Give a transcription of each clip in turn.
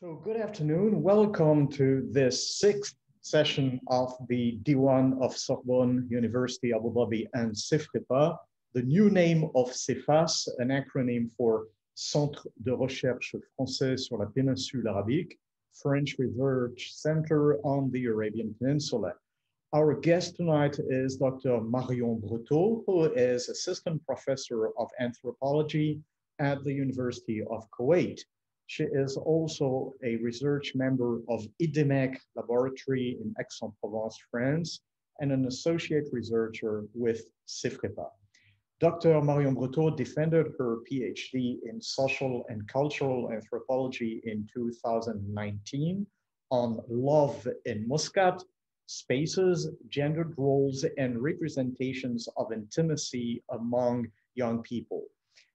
So good afternoon. Welcome to this sixth session of the Diwan of Sorbonne University Abu Dhabi and CEFREPA, the new name of CEFAS, an acronym for Centre de Recherche Français sur la Péninsule Arabique, French Research Center on the Arabian Peninsula. Our guest tonight is Dr. Marion Breteau, who is Assistant Professor of Anthropology at the University of Kuwait. She is also a research member of IDEMEC laboratory in Aix-en-Provence, France, and an associate researcher with CEFREPA. Dr. Marion Breteau defended her PhD in social and cultural anthropology in 2019 on love in Muscat, spaces, gendered roles, and representations of intimacy among young people.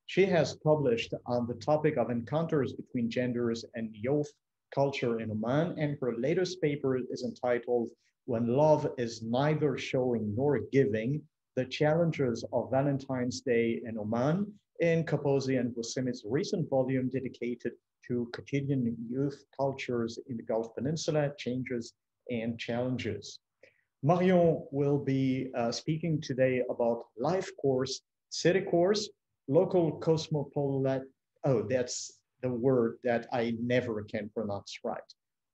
She has published on the topic of encounters between genders and youth culture in Oman, and her latest paper is entitled When Love is Neither Showing Nor Giving, the Challenges of Valentine's Day in Oman, in Kaposi and Boussemit's recent volume dedicated to quotidian youth cultures in the Gulf Peninsula, changes and challenges. Marion will be uh, speaking today about life course, city course, local cosmopolit, oh, that's the word that I never can pronounce right.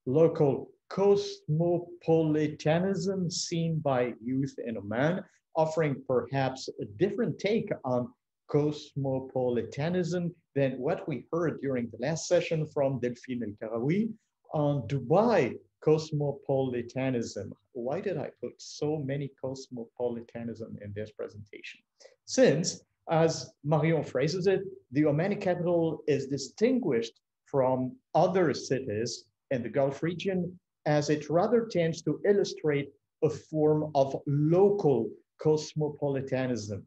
Local cosmopolitanism seen by youth in Oman, offering perhaps a different take on cosmopolitanism than what we heard during the last session from Delphine El Karoui on Dubai cosmopolitanism. Why did I put so many cosmopolitanism in this presentation? Since as Marion phrases it, the Omani capital is distinguished from other cities in the Gulf region as it rather tends to illustrate a form of local cosmopolitanism.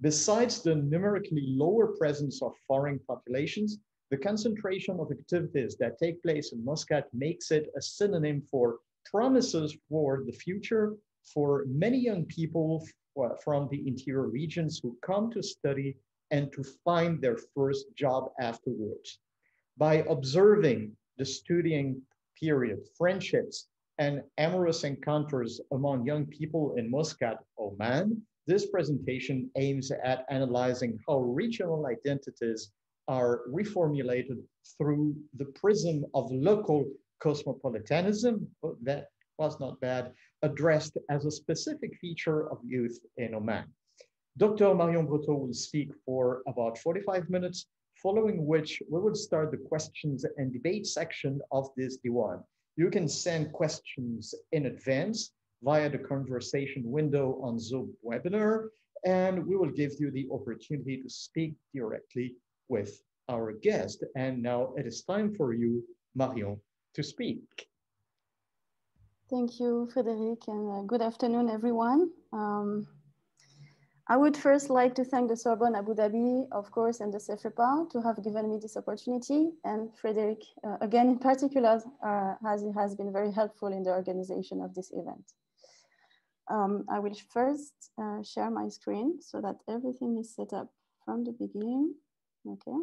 Besides the numerically lower presence of foreign populations, the concentration of activities that take place in Muscat makes it a synonym for promises for the future for many young people Uh, from the interior regions who come to study and to find their first job afterwards. By observing the studying period, friendships, and amorous encounters among young people in Muscat, Oman, this presentation aims at analyzing how regional identities are reformulated through the prism of local cosmopolitanism, that was not bad, addressed as a specific feature of youth in Oman. Dr. Marion Breteau will speak for about 45 minutes, following which we will start the questions and debate section of this Diwan. You can send questions in advance via the conversation window on Zoom webinar, and we will give you the opportunity to speak directly with our guest. And now it is time for you, Marion, to speak. Thank you, Frederic, and uh, good afternoon, everyone. Um, I would first like to thank the Sorbonne Abu Dhabi, of course, and the CEFREPA to have given me this opportunity. And Frederic, uh, again, in particular, uh, has, has been very helpful in the organization of this event. Um, I will first uh, share my screen so that everything is set up from the beginning. Okay.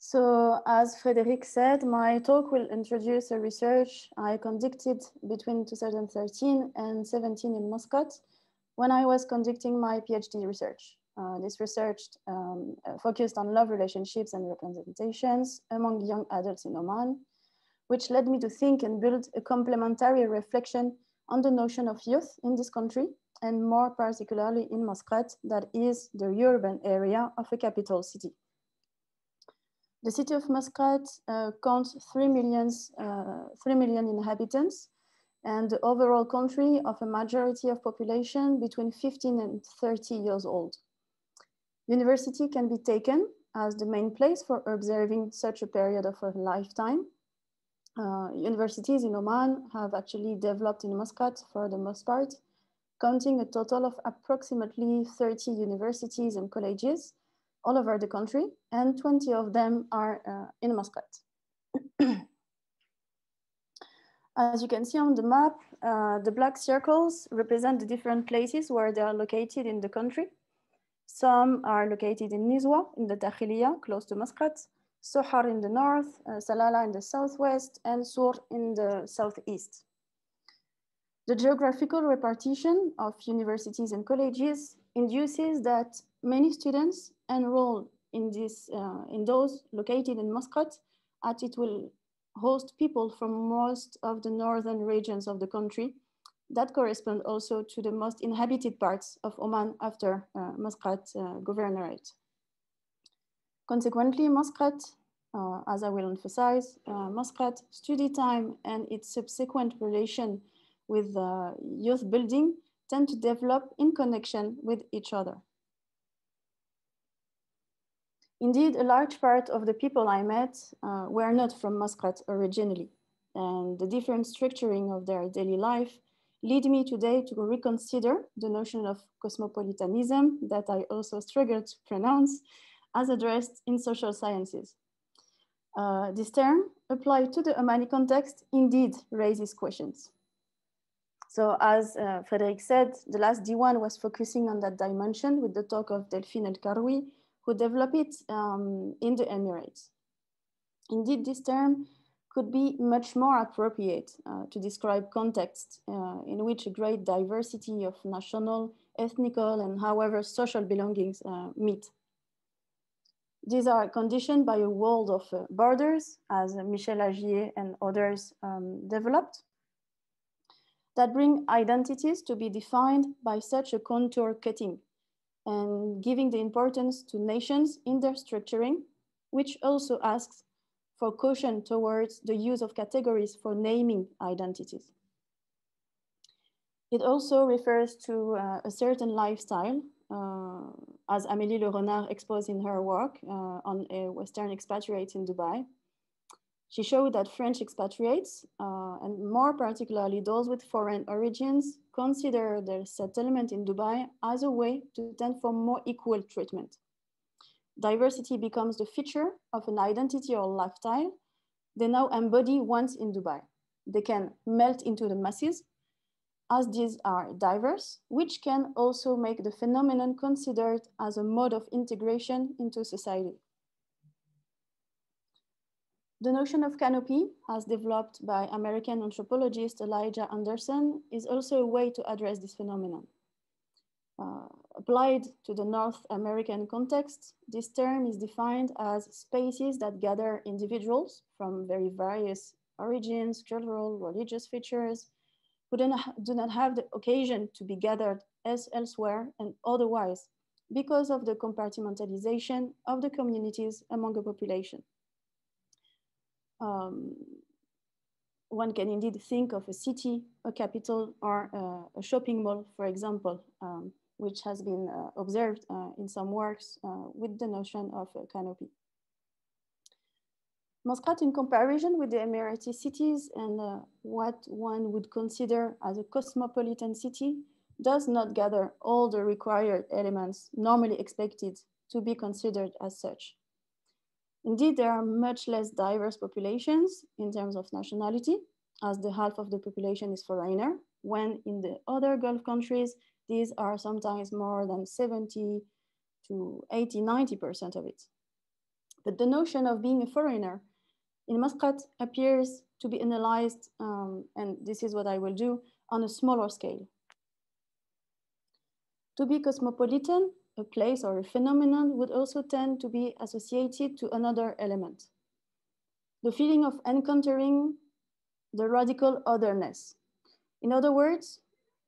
So as Frederic said, my talk will introduce a research I conducted between 2013 and 17 in Muscat when I was conducting my PhD research. Uh, this research um, focused on love relationships and representations among young adults in Oman, which led me to think and build a complementary reflection on the notion of youth in this country, and more particularly in Muscat, that is the urban area of a capital city. The city of Muscat uh, counts 3, millions, uh, 3 million inhabitants and the overall country of a majority of population between 15 and 30 years old. University can be taken as the main place for observing such a period of a lifetime. Uh, universities in Oman have actually developed in Muscat for the most part, counting a total of approximately 30 universities and colleges all over the country, and 20 of them are uh, in Muscat. As you can see on the map, uh, the black circles represent the different places where they are located in the country. Some are located in Nizwa, in the Dakhiliya, close to Muscat. Sohar in the north, uh, Salala in the southwest, and Sur in the southeast. The geographical repartition of universities and colleges induces that many students enroll in, this, uh, in those located in Muscat, as it will host people from most of the northern regions of the country that correspond also to the most inhabited parts of Oman after uh, Muscat uh, governorate. Consequently, Muscat, uh, as I will emphasize, uh, Muscat study time and its subsequent relation with uh, youth building tend to develop in connection with each other. Indeed, a large part of the people I met uh, were not from Muscat originally, and the different structuring of their daily life lead me today to reconsider the notion of cosmopolitanism that I also struggled to pronounce as addressed in social sciences. Uh, this term, applied to the Omani context, indeed raises questions. So as uh, Frederic said, the last Diwan was focusing on that dimension with the talk of Delphine El Karoui, who developed it um, in the Emirates. Indeed, this term could be much more appropriate uh, to describe contexts uh, in which a great diversity of national, ethnical, and however social belongings uh, meet. These are conditioned by a world of uh, borders, as Michel Agier and others um, developed, that bring identities to be defined by such a contour cutting and giving the importance to nations in their structuring, which also asks for caution towards the use of categories for naming identities. It also refers to uh, a certain lifestyle, uh, as Amélie Le Renard exposed in her work uh, on a Western expatriate in Dubai. She showed that French expatriates, uh, and more particularly those with foreign origins, consider their settlement in Dubai as a way to tend for more equal treatment diversity becomes the feature of an identity or lifestyle, they now embody once in Dubai. They can melt into the masses as these are diverse, which can also make the phenomenon considered as a mode of integration into society. The notion of canopy, as developed by American anthropologist Elijah Anderson, is also a way to address this phenomenon. Uh, applied to the North American context, this term is defined as spaces that gather individuals from very various origins, cultural, religious features, who do not, do not have the occasion to be gathered as elsewhere and otherwise because of the compartmentalization of the communities among the population. Um, one can indeed think of a city, a capital, or uh, a shopping mall, for example, um, which has been uh, observed uh, in some works uh, with the notion of a canopy. Muscat, in comparison with the Emirati cities and uh, what one would consider as a cosmopolitan city, does not gather all the required elements normally expected to be considered as such. Indeed, there are much less diverse populations in terms of nationality, as the half of the population is foreigner, when in the other Gulf countries, these are sometimes more than 70 to 80, 90% of it. But the notion of being a foreigner in Muscat appears to be analyzed, um, and this is what I will do, on a smaller scale. To be cosmopolitan, a place or a phenomenon would also tend to be associated to another element. The feeling of encountering the radical otherness. In other words,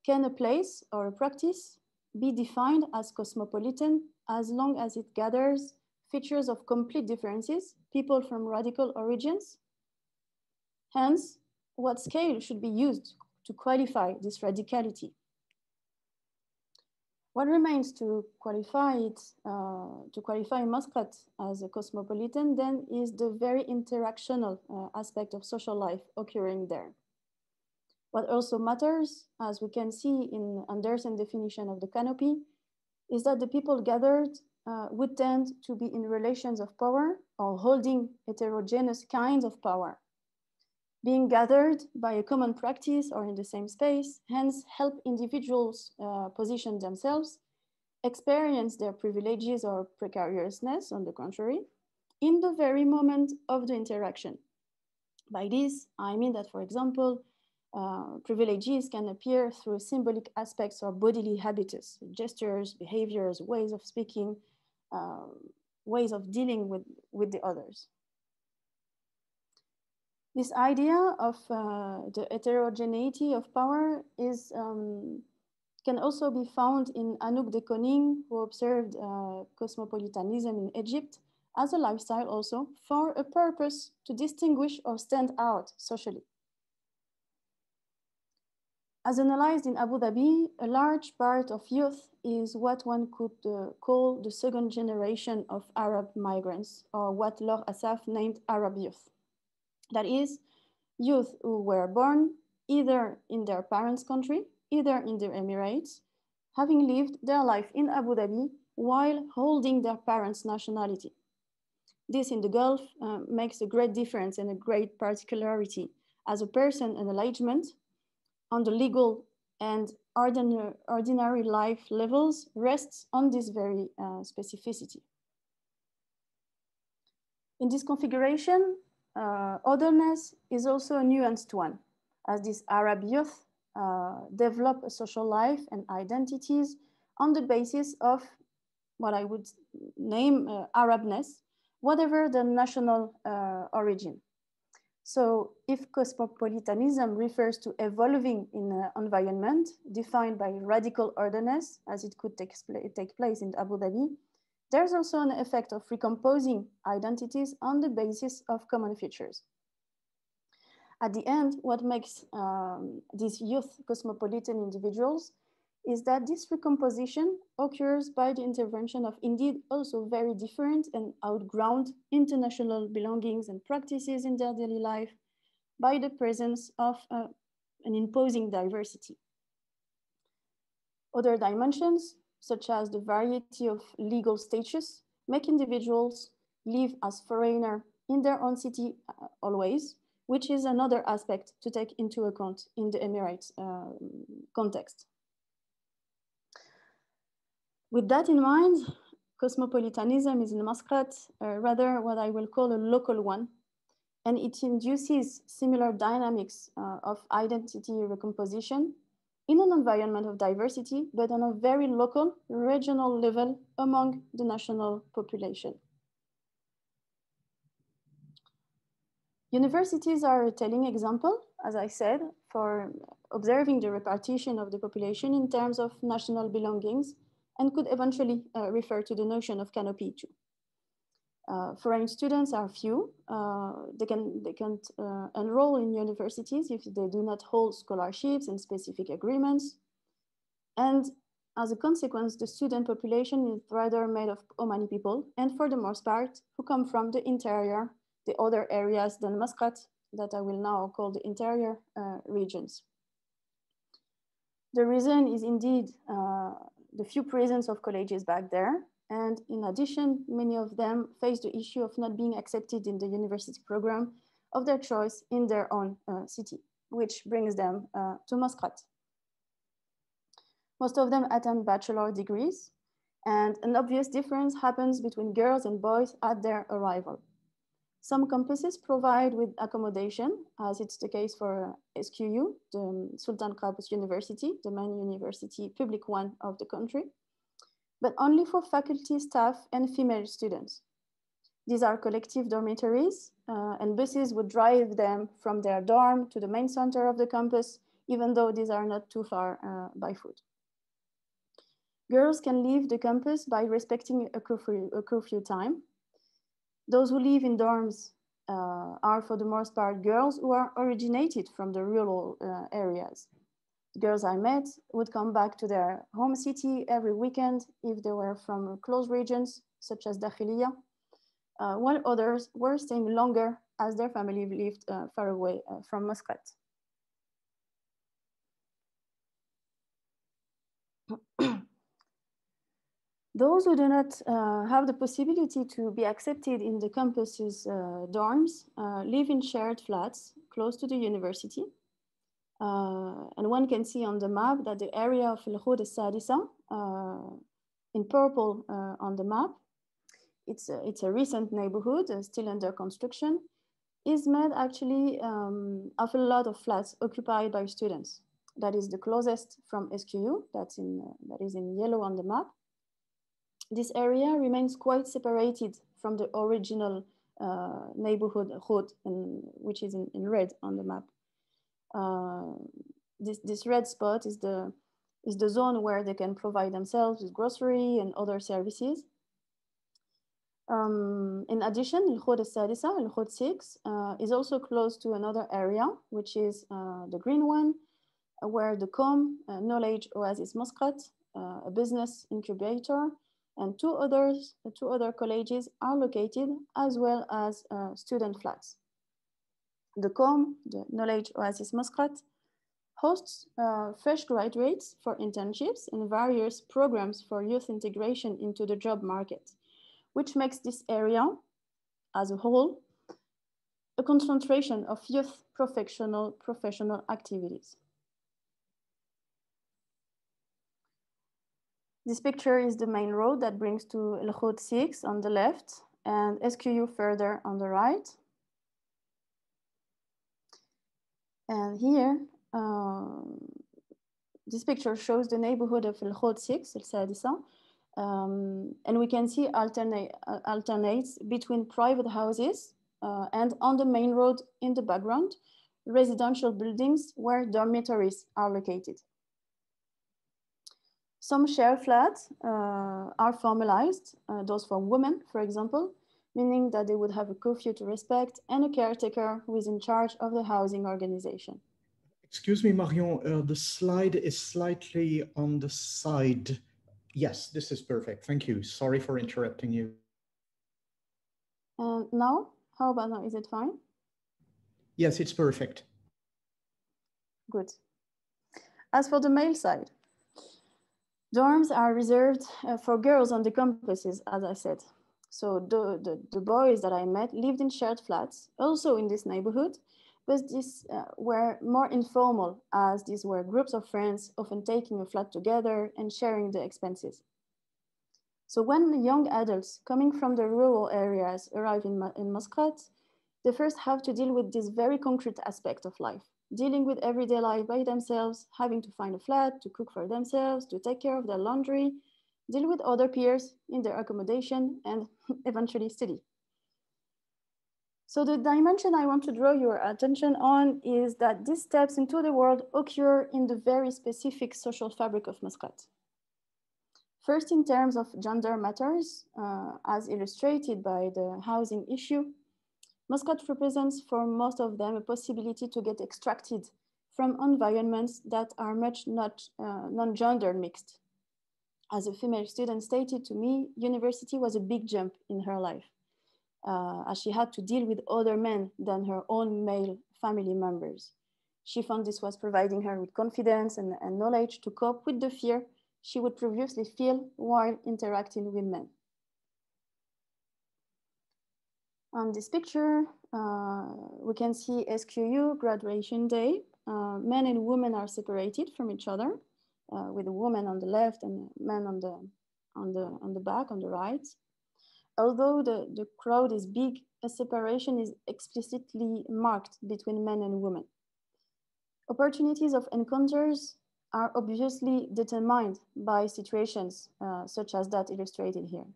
can a place or a practice be defined as cosmopolitan as long as it gathers features of complete differences, people from radical origins? Hence, what scale should be used to qualify this radicality? What remains to qualify it, uh, to qualify Muscat as a cosmopolitan then is the very interactional uh, aspect of social life occurring there. What also matters, as we can see in Anderson's definition of the canopy, is that the people gathered uh, would tend to be in relations of power or holding heterogeneous kinds of power. Being gathered by a common practice or in the same space, hence help individuals uh, position themselves, experience their privileges or precariousness on the contrary, in the very moment of the interaction. By this, I mean that, for example, uh, privileges can appear through symbolic aspects or bodily habitus, gestures, behaviors, ways of speaking, uh, ways of dealing with, with the others. This idea of uh, the heterogeneity of power is, um, can also be found in Anouk de Koning, who observed uh, cosmopolitanism in Egypt as a lifestyle also for a purpose to distinguish or stand out socially. As analyzed in Abu Dhabi, a large part of youth is what one could uh, call the second generation of Arab migrants, or what Laure Assaf named Arab youth. That is, youth who were born either in their parents' country, either in the Emirates, having lived their life in Abu Dhabi while holding their parents' nationality. This in the Gulf uh, makes a great difference and a great particularity as a person enlargement on the legal and ordinary, life levels rests on this very uh, specificity. In this configuration, uh, otherness is also a nuanced one, as these Arab youth uh, develop a social life and identities on the basis of what I would name uh, Arabness, whatever the national uh, origin. So if cosmopolitanism refers to evolving in an environment defined by radical orderness, as it could take, take place in Abu Dhabi, there's also an effect of recomposing identities on the basis of common features. At the end, what makes um, these youth cosmopolitan individuals is that this recomposition occurs by the intervention of indeed also very different and outground international belongings and practices in their daily life by the presence of uh, an imposing diversity. Other dimensions, such as the variety of legal status, make individuals live as foreigner in their own city uh, always, which is another aspect to take into account in the Emirates uh, context. With that in mind, cosmopolitanism is in Muscat uh, rather what I will call a local one, and it induces similar dynamics uh, of identity recomposition in an environment of diversity, but on a very local, regional level among the national population. Universities are a telling example, as I said, for observing the repartition of the population in terms of national belongings and could eventually uh, refer to the notion of canopy too. Uh, foreign students are few. Uh, they, can, they can't uh, enroll in universities if they do not hold scholarships and specific agreements. And as a consequence, the student population is rather made of Omani people, and for the most part, who come from the interior, the other areas than Muscat, that I will now call the interior uh, regions. The reason is indeed uh, the few presence of colleges back there. And in addition, many of them face the issue of not being accepted in the university program of their choice in their own uh, city, which brings them uh, to Muscat. Most of them attend bachelor degrees, and an obvious difference happens between girls and boys at their arrival. Some campuses provide with accommodation, as it's the case for SQU, the Sultan Qaboos University, the main university, public one of the country, but only for faculty, staff, and female students. These are collective dormitories, uh, and buses would drive them from their dorm to the main center of the campus, even though these are not too far uh, by foot. Girls can leave the campus by respecting a curfew, a curfew time, those who live in dorms uh, are for the most part girls who are originated from the rural uh, areas. Girls I met would come back to their home city every weekend if they were from close regions such as Dakhiliya, uh, while others were staying longer as their family lived uh, far away uh, from Muscat. Those who do not uh, have the possibility to be accepted in the campus's uh, dorms uh, live in shared flats close to the university. Uh, and one can see on the map that the area of El Khud Sadisa, uh, in purple uh, on the map, it's a, it's a recent neighborhood, uh, still under construction, is made actually um, of a lot of flats occupied by students. That is the closest from SQU, that's in, uh, that is in yellow on the map. This area remains quite separated from the original uh, neighborhood which is in, in red on the map. Uh, this, this red spot is the, is the zone where they can provide themselves with grocery and other services. Um, in addition, Al-Khod al-Sadisa, Al-Khod 6, uh, is also close to another area, which is uh, the green one, where the KOM, uh, Knowledge Oasis Muscat, uh, a business incubator, and two others, two other colleges are located, as well as uh, student flats. The KOM, the Knowledge Oasis Muscat, hosts uh, fresh graduates for internships and various programs for youth integration into the job market, which makes this area as a whole a concentration of youth professional, professional activities. This picture is the main road that brings to El Khod 6 on the left and SQU further on the right. And here, um, this picture shows the neighborhood of El Khod 6, El Sadisa, um, and we can see alternate, uh, alternates between private houses uh, and on the main road in the background, residential buildings where dormitories are located. Some share flats uh, are formalized, uh, those for women, for example, meaning that they would have a curfew to respect and a caretaker who is in charge of the housing organization. Excuse me, Marion, uh, the slide is slightly on the side. Yes, this is perfect. Thank you. Sorry for interrupting you. And now, how about now? Is it fine? Yes, it's perfect. Good. As for the male side, Dorms are reserved uh, for girls on the campuses, as I said. So the, the, the, boys that I met lived in shared flats, also in this neighborhood, but these uh, were more informal as these were groups of friends often taking a flat together and sharing the expenses. So when young adults coming from the rural areas arrive in, in Muscat, they first have to deal with this very concrete aspect of life dealing with everyday life by themselves, having to find a flat, to cook for themselves, to take care of their laundry, deal with other peers in their accommodation, and eventually study. So the dimension I want to draw your attention on is that these steps into the world occur in the very specific social fabric of Muscat. First, in terms of gender matters, uh, as illustrated by the housing issue, Muscat represents for most of them a possibility to get extracted from environments that are much not uh, non-gender mixed. As a female student stated to me, university was a big jump in her life, uh, as she had to deal with other men than her own male family members. She found this was providing her with confidence and, and knowledge to cope with the fear she would previously feel while interacting with men. On this picture, uh, we can see SQU graduation day. Uh, men and women are separated from each other, uh, with a woman on the left and men on the on the on the back on the right. Although the, the crowd is big, a separation is explicitly marked between men and women. Opportunities of encounters are obviously determined by situations uh, such as that illustrated here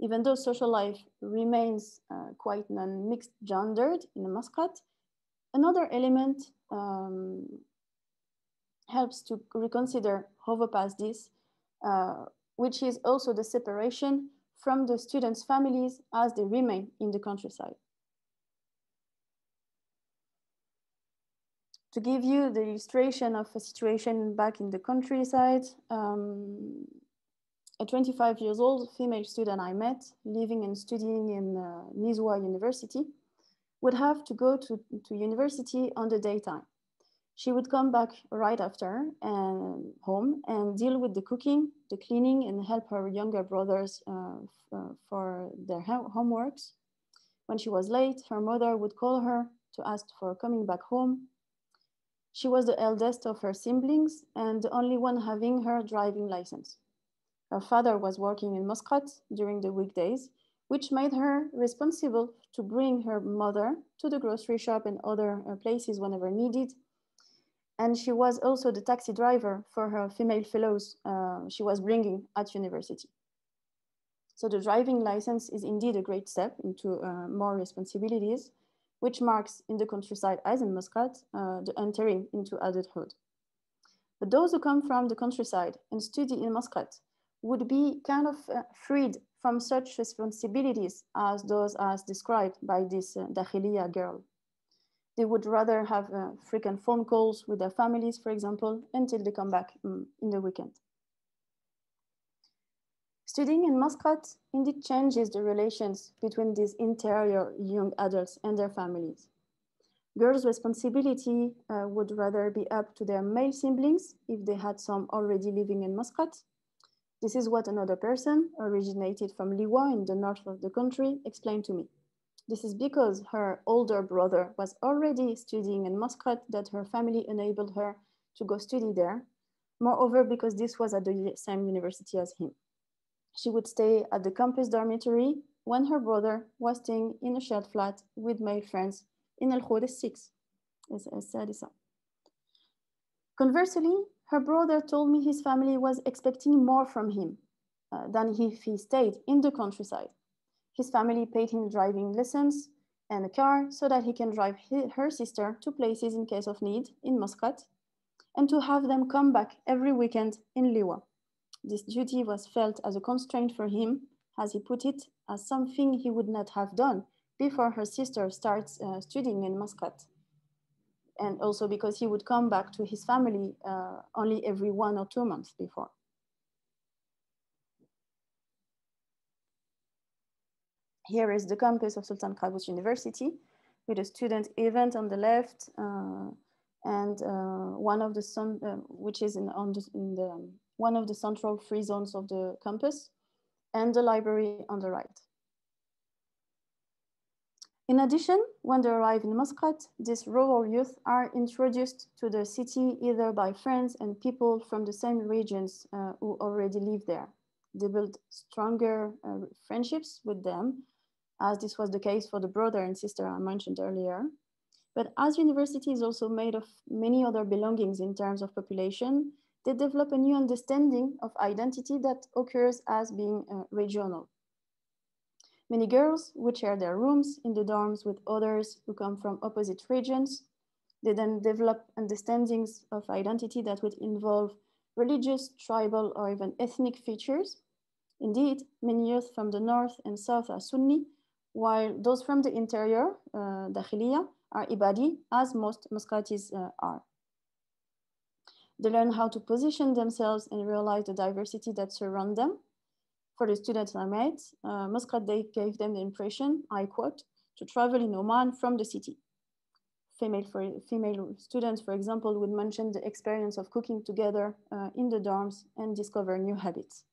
even though social life remains uh, quite non-mixed gendered in Muscat, another element um, helps to reconsider this, uh, which is also the separation from the students' families as they remain in the countryside. To give you the illustration of a situation back in the countryside, um, a 25 years old female student I met living and studying in uh, Nizwa University would have to go to, to university on the daytime. She would come back right after and home and deal with the cooking, the cleaning, and help her younger brothers uh, uh, for their homeworks. When she was late, her mother would call her to ask for coming back home. She was the eldest of her siblings and the only one having her driving license. Her father was working in Muscat during the weekdays, which made her responsible to bring her mother to the grocery shop and other uh, places whenever needed. And she was also the taxi driver for her female fellows uh, she was bringing at university. So the driving license is indeed a great step into uh, more responsibilities, which marks in the countryside as in Muscat, uh, the entering into adulthood. But those who come from the countryside and study in Muscat would be kind of uh, freed from such responsibilities as those as described by this uh, Dakhiliya girl. They would rather have uh, frequent phone calls with their families, for example, until they come back um, in the weekend. Studying in Muscat indeed changes the relations between these interior young adults and their families. Girls' responsibility uh, would rather be up to their male siblings if they had some already living in Muscat, this is what another person, originated from Liwa in the north of the country, explained to me. This is because her older brother was already studying in Muscat that her family enabled her to go study there. Moreover, because this was at the same university as him. She would stay at the campus dormitory when her brother was staying in a shared flat with male friends in El Khodes 6. Conversely, her brother told me his family was expecting more from him uh, than if he stayed in the countryside. His family paid him driving lessons and a car so that he can drive her sister to places in case of need in Muscat and to have them come back every weekend in Liwa. This duty was felt as a constraint for him, as he put it, as something he would not have done before her sister starts uh, studying in Muscat and also because he would come back to his family uh, only every one or two months before. Here is the campus of Sultan Qaboos University with a student event on the left uh, and uh, one of the sun, uh, which is in, on the, in the one of the central free zones of the campus and the library on the right. In addition, when they arrive in Muscat, these rural youth are introduced to the city either by friends and people from the same regions uh, who already live there. They build stronger uh, friendships with them, as this was the case for the brother and sister I mentioned earlier. But as university is also made of many other belongings in terms of population, they develop a new understanding of identity that occurs as being uh, regional. Many girls would share their rooms in the dorms with others who come from opposite regions. They then develop understandings of identity that would involve religious, tribal, or even ethnic features. Indeed, many youth from the north and south are Sunni, while those from the interior, uh, are Ibadi, as most Muscatis uh, are. They learn how to position themselves and realize the diversity that surround them for the students I met, uh, Muscat Day gave them the impression, I quote, to travel in Oman from the city. Female, for, female students, for example, would mention the experience of cooking together uh, in the dorms and discover new habits.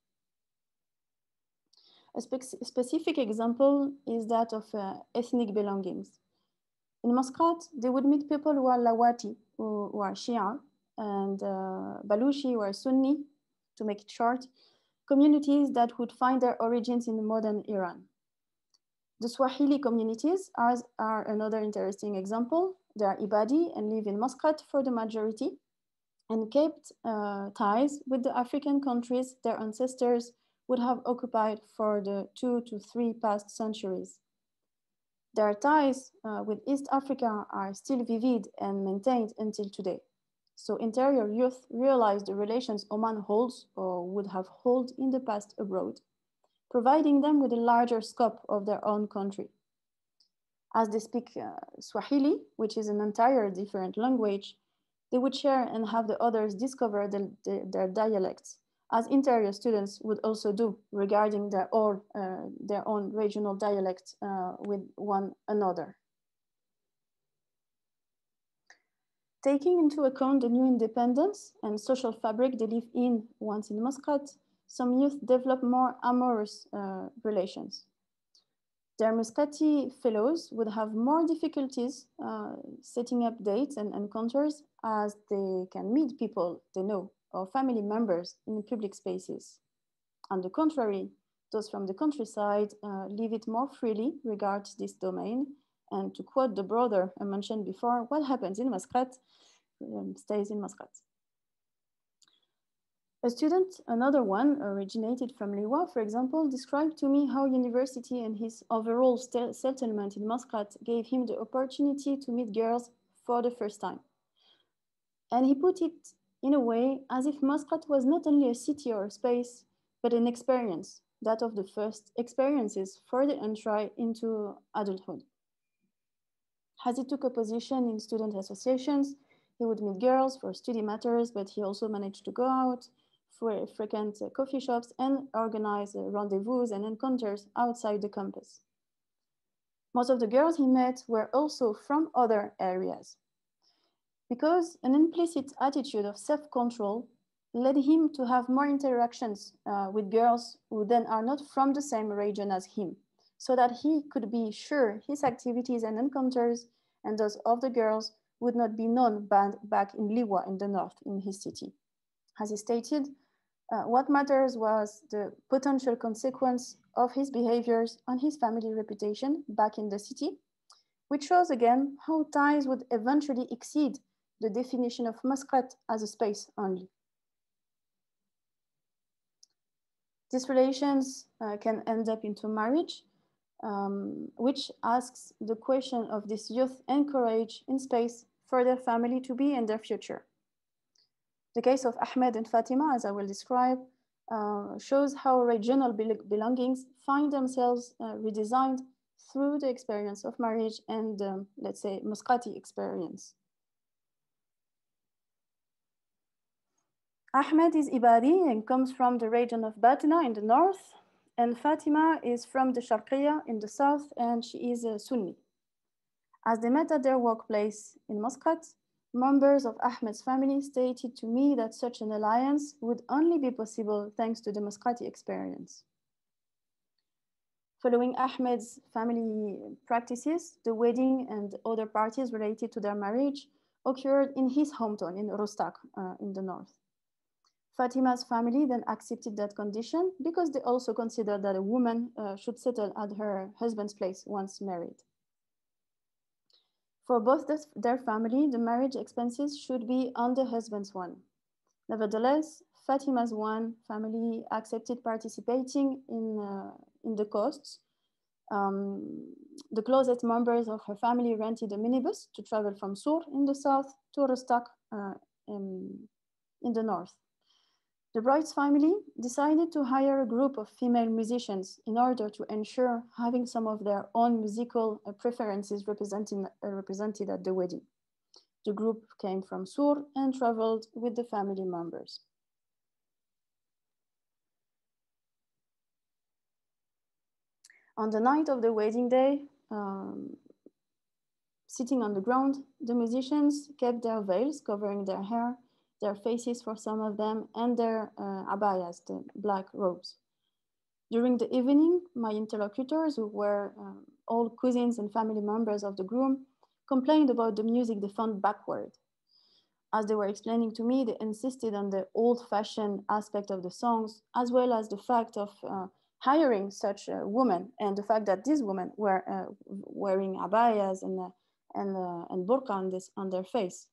A spe specific example is that of uh, ethnic belongings. In Muscat, they would meet people who are Lawati, who, who are Shia, and uh, Baluchi, who are Sunni, to make it short, communities that would find their origins in modern Iran. The Swahili communities are, are another interesting example. They are Ibadi and live in Muscat for the majority and kept uh, ties with the African countries their ancestors would have occupied for the two to three past centuries. Their ties uh, with East Africa are still vivid and maintained until today. So interior youth realize the relations Oman holds or would have held in the past abroad, providing them with a larger scope of their own country. As they speak uh, Swahili, which is an entire different language, they would share and have the others discover the, the, their dialects, as interior students would also do regarding their, all, uh, their own regional dialect uh, with one another. Taking into account the new independence and social fabric they live in once in Muscat, some youth develop more amorous uh, relations. Their Muscati fellows would have more difficulties uh, setting up dates and encounters as they can meet people they know or family members in public spaces. On the contrary, those from the countryside uh, leave it more freely, regard this domain. And to quote the brother I mentioned before, what happens in Muscat um, stays in Muscat. A student, another one originated from Liwa, for example, described to me how university and his overall settlement in Muscat gave him the opportunity to meet girls for the first time. And he put it in a way as if Muscat was not only a city or a space, but an experience, that of the first experiences for the entry into adulthood. As he took a position in student associations, he would meet girls for study matters, but he also managed to go out, for frequent uh, coffee shops, and organize uh, rendezvous and encounters outside the campus. Most of the girls he met were also from other areas. Because an implicit attitude of self-control led him to have more interactions uh, with girls who then are not from the same region as him, so that he could be sure his activities and encounters and those of the girls would not be known back in Liwa in the north in his city. As he stated, uh, what matters was the potential consequence of his behaviors on his family reputation back in the city, which shows again how ties would eventually exceed the definition of Muscat as a space only. These relations uh, can end up into marriage, um, which asks the question of this youth encourage in space for their family to be in their future. The case of Ahmed and Fatima, as I will describe, uh, shows how regional belongings find themselves uh, redesigned through the experience of marriage and, um, let's say, Muscati experience. Ahmed is Ibadi and comes from the region of Batinah in the north, and Fatima is from the Sharqiya in the south, and she is a Sunni. As they met at their workplace in Muscat, members of Ahmed's family stated to me that such an alliance would only be possible thanks to the Muscati experience. Following Ahmed's family practices, the wedding and other parties related to their marriage occurred in his hometown in Rostak uh, in the north. Fatima's family then accepted that condition because they also considered that a woman uh, should settle at her husband's place once married. For both their family, the marriage expenses should be on the husband's one. Nevertheless, Fatima's one family accepted participating in, uh, in the costs. Um, the closest members of her family rented a minibus to travel from Sur in the south to Rostak uh, in, in the north. The bride's family decided to hire a group of female musicians in order to ensure having some of their own musical uh, preferences represented, uh, represented at the wedding. The group came from Sur and traveled with the family members. On the night of the wedding day, um, sitting on the ground, the musicians kept their veils covering their hair their faces for some of them, and their uh, abayas, the black robes. During the evening, my interlocutors, who were um, all cousins and family members of the groom, complained about the music they found backward. As they were explaining to me, they insisted on the old-fashioned aspect of the songs, as well as the fact of uh, hiring such a woman and the fact that these women were uh, wearing abayas and, uh, and, uh, and burqa on, this, on their face.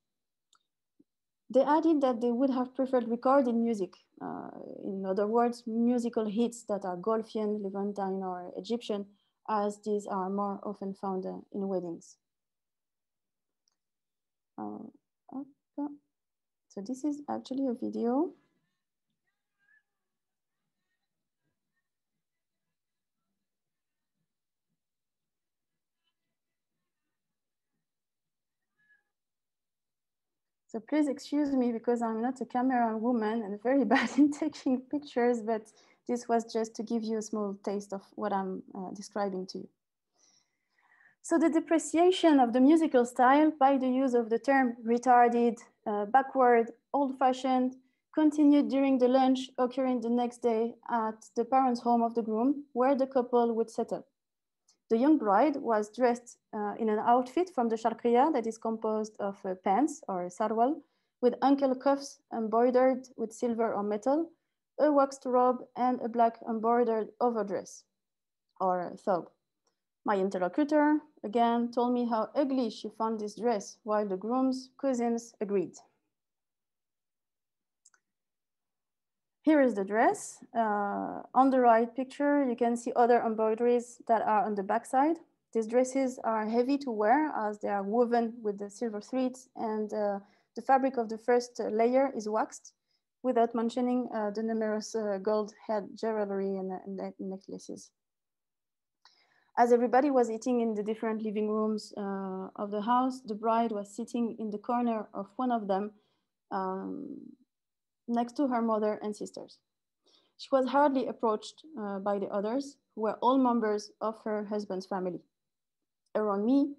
They added that they would have preferred recorded music. Uh, in other words, musical hits that are Gulfian, Levantine, or Egyptian, as these are more often found uh, in weddings. Uh, so this is actually a video So please excuse me because I'm not a camera woman and very bad in taking pictures, but this was just to give you a small taste of what I'm uh, describing to you. So the depreciation of the musical style by the use of the term retarded, uh, backward, old-fashioned, continued during the lunch occurring the next day at the parents' home of the groom, where the couple would settle. The young bride was dressed uh, in an outfit from the Sharqiya that is composed of uh, pants or sarwal with ankle cuffs embroidered with silver or metal, a waxed robe, and a black embroidered overdress or thobe. My interlocutor, again, told me how ugly she found this dress, while the groom's cousins agreed. Here is the dress. Uh, on the right picture, you can see other embroideries that are on the backside. These dresses are heavy to wear as they are woven with the silver threads and uh, the fabric of the first layer is waxed without mentioning uh, the numerous uh, gold head jewelry and, and necklaces. As everybody was eating in the different living rooms uh, of the house, the bride was sitting in the corner of one of them um, next to her mother and sisters. She was hardly approached uh, by the others, who were all members of her husband's family. Around me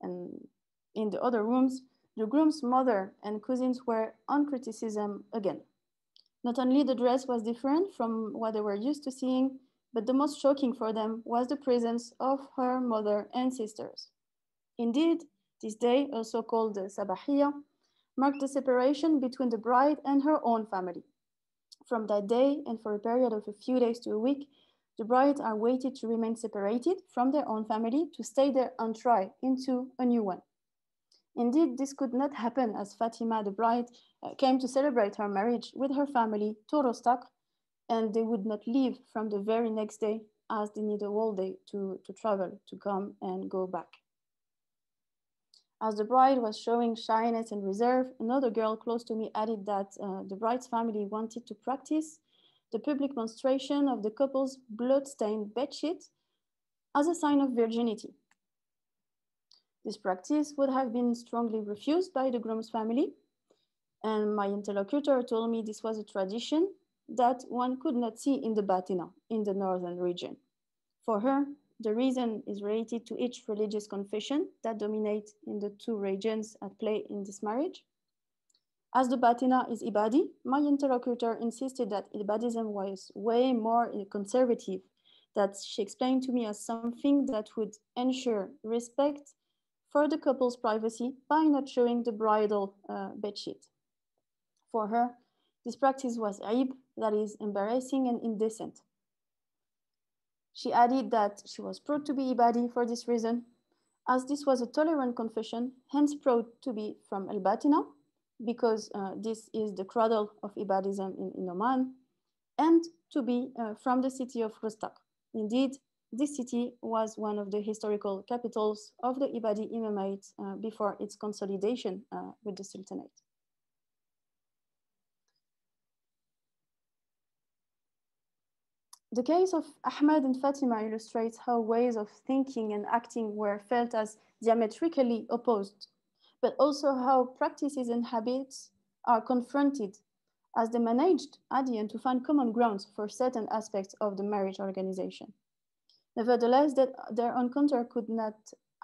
and in the other rooms, the groom's mother and cousins were on criticism again. Not only the dress was different from what they were used to seeing, but the most shocking for them was the presence of her mother and sisters. Indeed, this day, also called the Sabahiyya, marked the separation between the bride and her own family. From that day, and for a period of a few days to a week, the brides are waited to remain separated from their own family to stay there and try into a new one. Indeed, this could not happen as Fatima, the bride, uh, came to celebrate her marriage with her family to Rostak, and they would not leave from the very next day as they need a whole day to, to travel, to come and go back. As the bride was showing shyness and reserve, another girl close to me added that uh, the bride's family wanted to practice the public menstruation of the couple's blood-stained bedsheet as a sign of virginity. This practice would have been strongly refused by the groom's family, and my interlocutor told me this was a tradition that one could not see in the Batinah, in the northern region. For her, the reason is related to each religious confession that dominate in the two regions at play in this marriage. As the Batinah is Ibadi, my interlocutor insisted that Ibadism was way more conservative, that she explained to me as something that would ensure respect for the couple's privacy by not showing the bridal uh, bedsheet. For her, this practice was aib, that is embarrassing and indecent. She added that she was proud to be Ibadi for this reason, as this was a tolerant confession, hence proud to be from El Batinah, because uh, this is the cradle of Ibadism in, in Oman, and to be uh, from the city of Rostak. Indeed, this city was one of the historical capitals of the Ibadi Imamate uh, before its consolidation uh, with the Sultanate. The case of Ahmad and Fatima illustrates how ways of thinking and acting were felt as diametrically opposed, but also how practices and habits are confronted as they managed at the end to find common grounds for certain aspects of the marriage organization. Nevertheless, that their encounter could not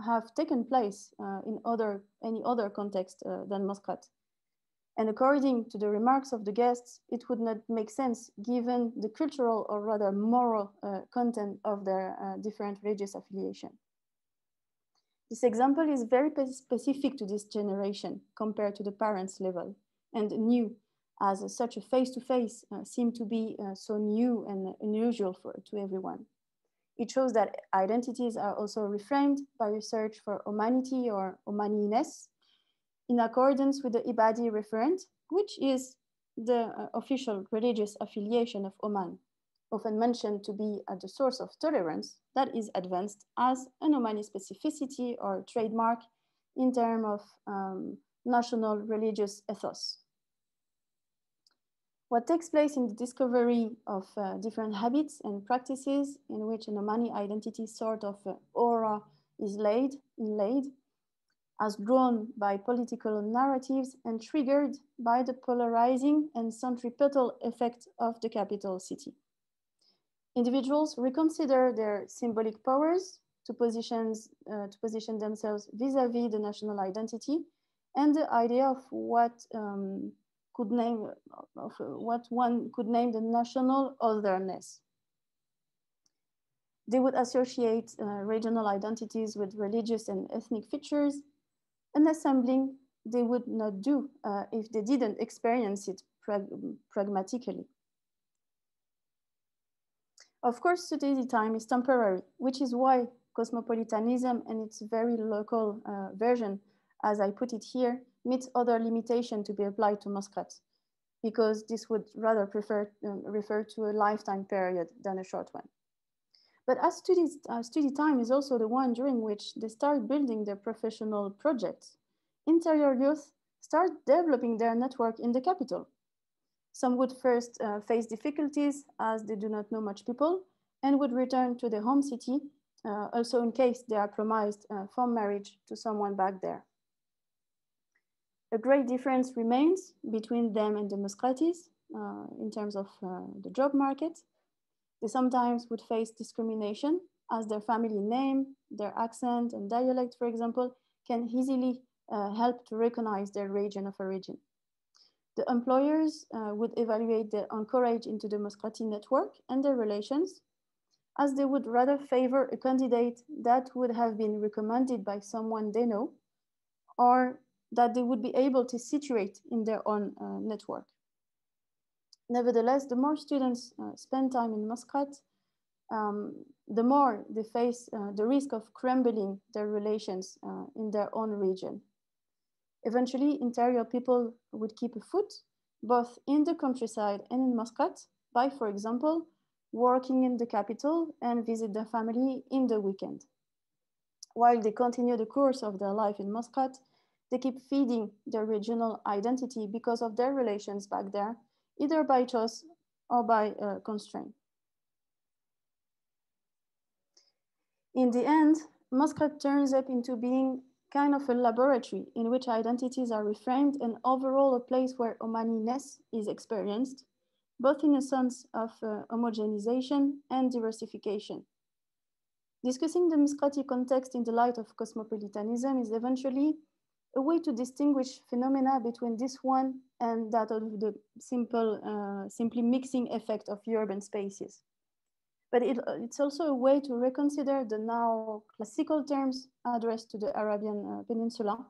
have taken place uh, in other, any other context uh, than Muscat. And according to the remarks of the guests, it would not make sense given the cultural or rather moral uh, content of their uh, different religious affiliation. This example is very specific to this generation compared to the parents' level and new as such a face-to-face -face, uh, seemed to be uh, so new and unusual for, to everyone. It shows that identities are also reframed by a search for Omanity or Omaniness in accordance with the Ibadi referent, which is the uh, official religious affiliation of Oman, often mentioned to be at the source of tolerance that is advanced as an Omani specificity or trademark in terms of um, national religious ethos. What takes place in the discovery of uh, different habits and practices in which an Omani identity sort of uh, aura is laid, inlaid, as drawn by political narratives and triggered by the polarizing and centripetal effect of the capital city. Individuals reconsider their symbolic powers to, positions, uh, to position themselves vis-a-vis -vis the national identity and the idea of what um, could name of what one could name the national otherness. They would associate uh, regional identities with religious and ethnic features, an assembling they would not do uh, if they didn't experience it prag pragmatically. Of course, today's time is temporary, which is why cosmopolitanism and its very local uh, version, as I put it here, meets other limitation to be applied to Muscat, because this would rather prefer, um, refer to a lifetime period than a short one. But as studies, uh, study time is also the one during which they start building their professional projects, interior youth start developing their network in the capital. Some would first uh, face difficulties as they do not know much people and would return to their home city, uh, also in case they are promised uh, for marriage to someone back there. A great difference remains between them and the Muscatis uh, in terms of uh, the job market. They sometimes would face discrimination as their family name, their accent and dialect, for example, can easily uh, help to recognize their region of origin. The employers uh, would evaluate their encourage into the Muscati network and their relations, as they would rather favor a candidate that would have been recommended by someone they know, or that they would be able to situate in their own uh, network. Nevertheless, the more students uh, spend time in Muscat, um, the more they face uh, the risk of crumbling their relations uh, in their own region. Eventually, interior people would keep a foot both in the countryside and in Muscat by, for example, working in the capital and visit their family in the weekend. While they continue the course of their life in Muscat, they keep feeding their regional identity because of their relations back there, either by choice or by uh, constraint. In the end, Muscat turns up into being kind of a laboratory in which identities are reframed and overall a place where Omaniness is experienced, both in a sense of uh, homogenization and diversification. Discussing the Muscati context in the light of cosmopolitanism is eventually a way to distinguish phenomena between this one and that of the simple, uh, simply mixing effect of urban spaces. But it, it's also a way to reconsider the now classical terms addressed to the Arabian uh, Peninsula,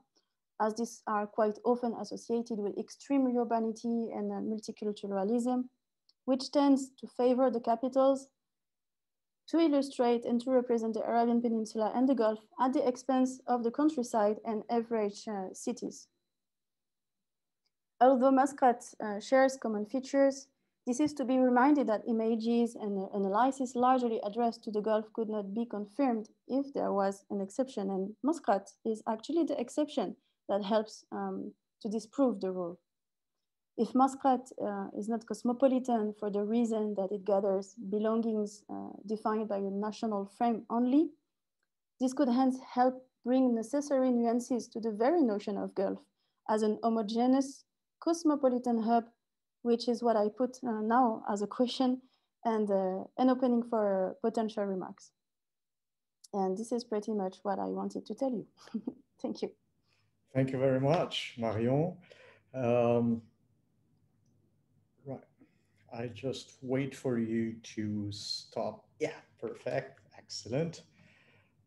as these are quite often associated with extreme urbanity and uh, multiculturalism, which tends to favor the capitals to illustrate and to represent the Arabian Peninsula and the Gulf at the expense of the countryside and average uh, cities. Although Muscat uh, shares common features, this is to be reminded that images and analysis largely addressed to the Gulf could not be confirmed if there was an exception. And Muscat is actually the exception that helps um, to disprove the rule. If Muscat uh, is not cosmopolitan for the reason that it gathers belongings uh, defined by a national frame only, this could hence help bring necessary nuances to the very notion of Gulf as an homogeneous cosmopolitan hub which is what I put uh, now as a question and uh, an opening for potential remarks. And this is pretty much what I wanted to tell you. Thank you. Thank you very much, Marion. Um, I just wait for you to stop. Yeah, perfect, excellent.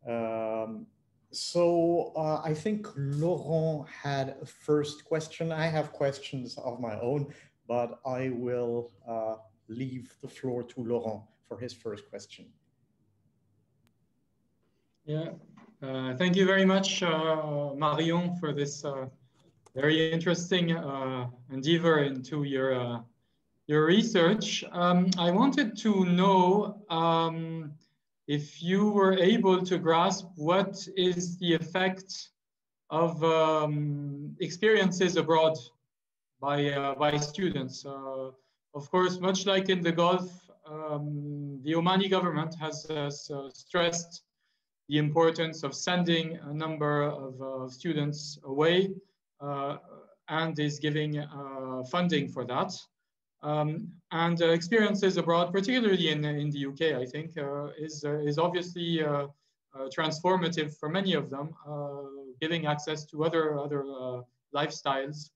Um, so uh, I think Laurent had a first question. I have questions of my own, but I will uh, leave the floor to Laurent for his first question. Yeah, uh, thank you very much, uh, Marion, for this uh, very interesting uh, endeavor into your uh, your research. Um, I wanted to know um, if you were able to grasp what is the effect of um, experiences abroad by, uh, by students. Uh, of course, much like in the Gulf, um, the Omani government has, has uh, stressed the importance of sending a number of uh, students away uh, and is giving uh, funding for that. Um, and experiences abroad, particularly in, in the UK, I think, is, is obviously transformative for many of them, giving access to other, other lifestyles.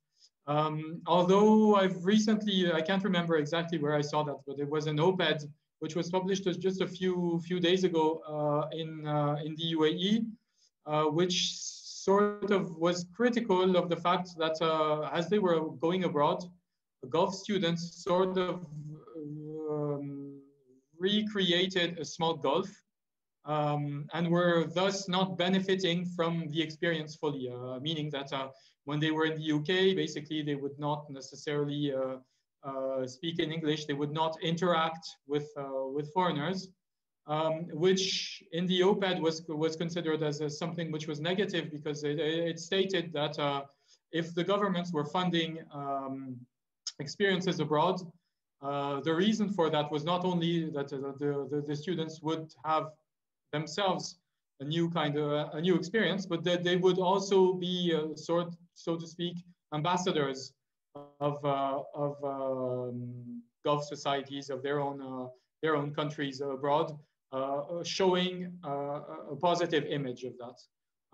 Um, although I've recently, I can't remember exactly where I saw that, but it was an op-ed which was published just a few few days ago uh, in uh, in the UAE, uh, which sort of was critical of the fact that uh, as they were going abroad, Gulf students sort of um, recreated a small gulf um, and were thus not benefiting from the experience fully, uh, meaning that uh, when they were in the UK, basically they would not necessarily uh, uh, speak in English, they would not interact with, uh, with foreigners, um, which in the OPED was, was considered as a, something which was negative because it, it stated that if the governments were funding um, experiences abroad, uh, the reason for that was not only that uh, the, the, the, students would have themselves a new kind of a new experience, but that they would also be uh, sort, so to speak, ambassadors of uh, of um, Gulf societies of their own uh, their own countries abroad, uh, showing a positive image of that.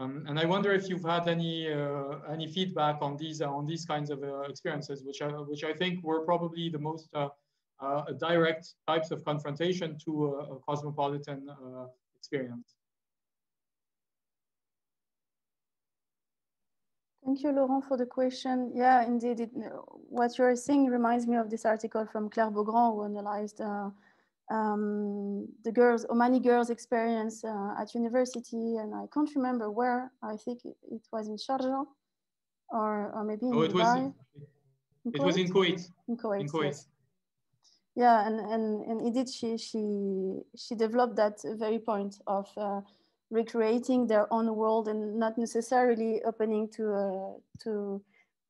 Um, and I wonder if you've had any uh, any feedback on these uh, on these kinds of uh, experiences, which I which I think were probably the most direct types of confrontation to a, a cosmopolitan experience. Thank you, Laurent, for the question. Yeah, indeed, it, what you're saying reminds me of this article from Claire Beaugrand, who analyzed uh, um, the girls, Omani girls' experience uh, at university, and I can't remember where. I think it, it was in Sharjah, or, or maybe in oh, it Dubai. Was, it was in Kuwait. In Kuwait. In Kuwait. Yes. Yeah, and, and, and indeed, she, she, she developed that very point of uh, recreating their own world and not necessarily opening to uh, to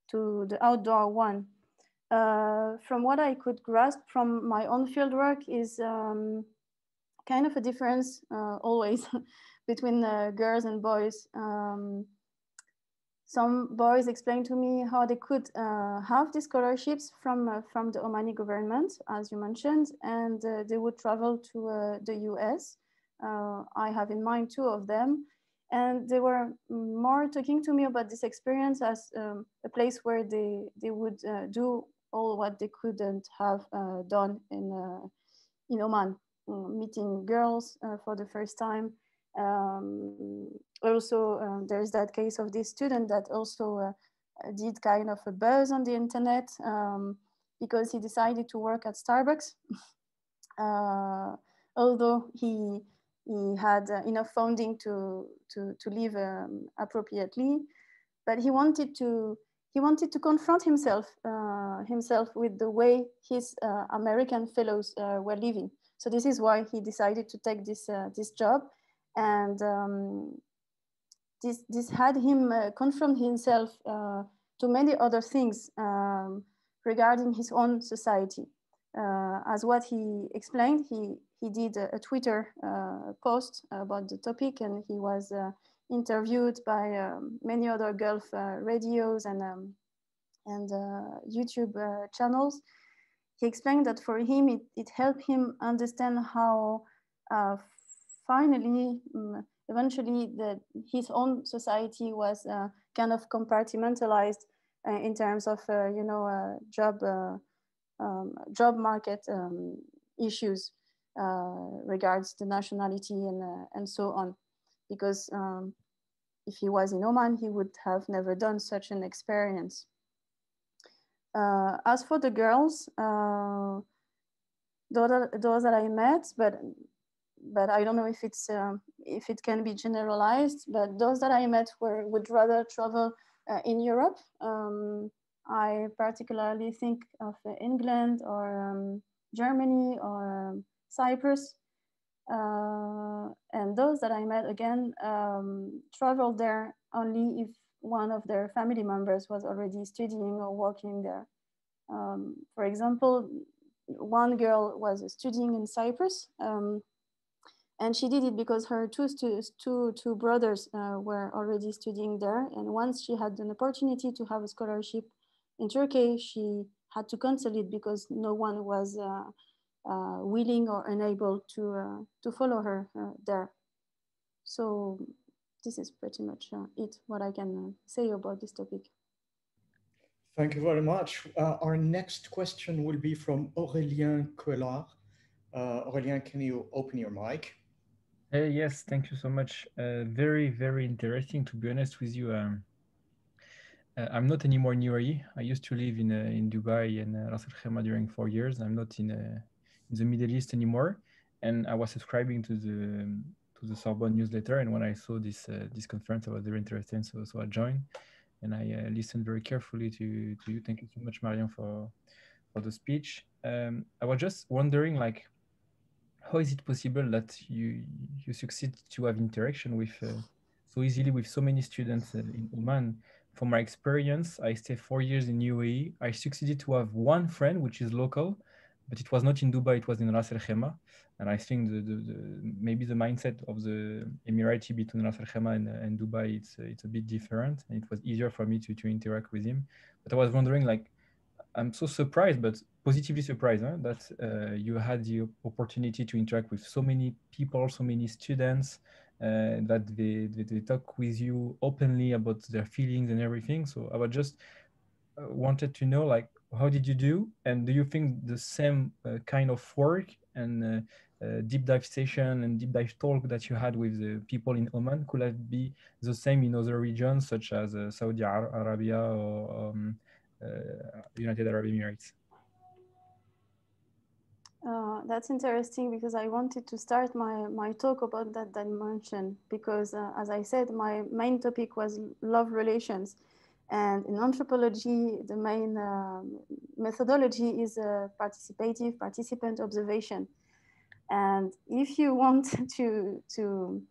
to the outdoor one. Uh, from what I could grasp from my own fieldwork is um, kind of a difference uh, always between uh, girls and boys. Um, some boys explained to me how they could uh, have these scholarships from uh, from the Omani government, as you mentioned, and they would travel to the US I have in mind two of them. And they were more talking to me about this experience as um, a place where they, they would uh, do all what they couldn't have uh, done in, in Oman, meeting girls for the first time, um, also um, there's that case of this student that also uh, did kind of a buzz on the internet um, because he decided to work at Starbucks. uh, although he he had uh, enough funding to, to, to live um, appropriately, but he wanted to, he wanted to confront himself, uh, himself with the way his uh, American fellows uh, were living. So this is why he decided to take this, uh, this job. And um, this, this had him uh, confront himself to many other things um, regarding his own society. as what he explained, he, he did a, a Twitter uh, post about the topic and he was uh, interviewed by um, many other Gulf uh, radios and, um, and YouTube channels. He explained that for him, it, it helped him understand how finally, um, eventually, that his own society was kind of compartmentalized uh, in terms of uh, you know uh, job um, job market um, issues uh, regards the nationality and, uh, and so on. Because um, if he was in Oman, he would have never done such an experience. Uh, as for the girls, those, those that I met, but but I don't know if it's um, if it can be generalized. But those that I met were would rather travel uh, in Europe. Um, I particularly think of England or um, Germany or um, Cyprus. Uh, and those that I met again um, traveled there only if one of their family members was already studying or working there. Um, for example, one girl was studying in Cyprus um, and she did it because her two, brothers uh, were already studying there. And once she had an opportunity to have a scholarship in Turkey, she had to cancel it because no one was uh, willing or unable to, uh, to follow her uh, there. So this is pretty much it, what I can say about this topic. Thank you very much. Uh, our next question will be from Aurélien Collard. Uh, Aurélien, can you open your mic? Uh, yes, thank you so much. very, very interesting, to be honest with you. Um, I'm not anymore in UAE. I used to live in in Dubai and Ras Al Khaimah during four years. I'm not in in the Middle East anymore. and I was subscribing to the to the Sorbonne newsletter. And when I saw this uh, this conference, I was very interested, so so I joined, and I uh, listened very carefully to to you. Thank you so much, Marion, for for the speech. Um, I was just wondering, like, how is it possible that you you succeed to have interaction with uh, so easily with so many students uh, in Oman? From my experience, I stayed four years in UAE. I succeeded to have one friend, which is local, but it was not in Dubai. It was in Ras Al Khaimah and I think the, the, the, maybe the mindset of the Emirati between Ras Al Khaimah and, and Dubai it's it's a bit different, and it was easier for me to to interact with him. But I was wondering, like, I'm so surprised, but positively surprised huh, that uh, you had the opportunity to interact with so many people, so many students, uh, that they, they, they talk with you openly about their feelings and everything. So I was just uh, wanted to know, like, how did you do, and do you think the same uh, kind of work and uh, uh, deep dive session and deep dive talk that you had with the people in Oman could have be the same in other regions such as Saudi Arabia or um, United Arab Emirates? Uh, that's interesting because I wanted to start my, my talk about that dimension because, uh, as I said, my main topic was love relations. And in anthropology, the main um, methodology is a participative participant observation. And if you want to, to,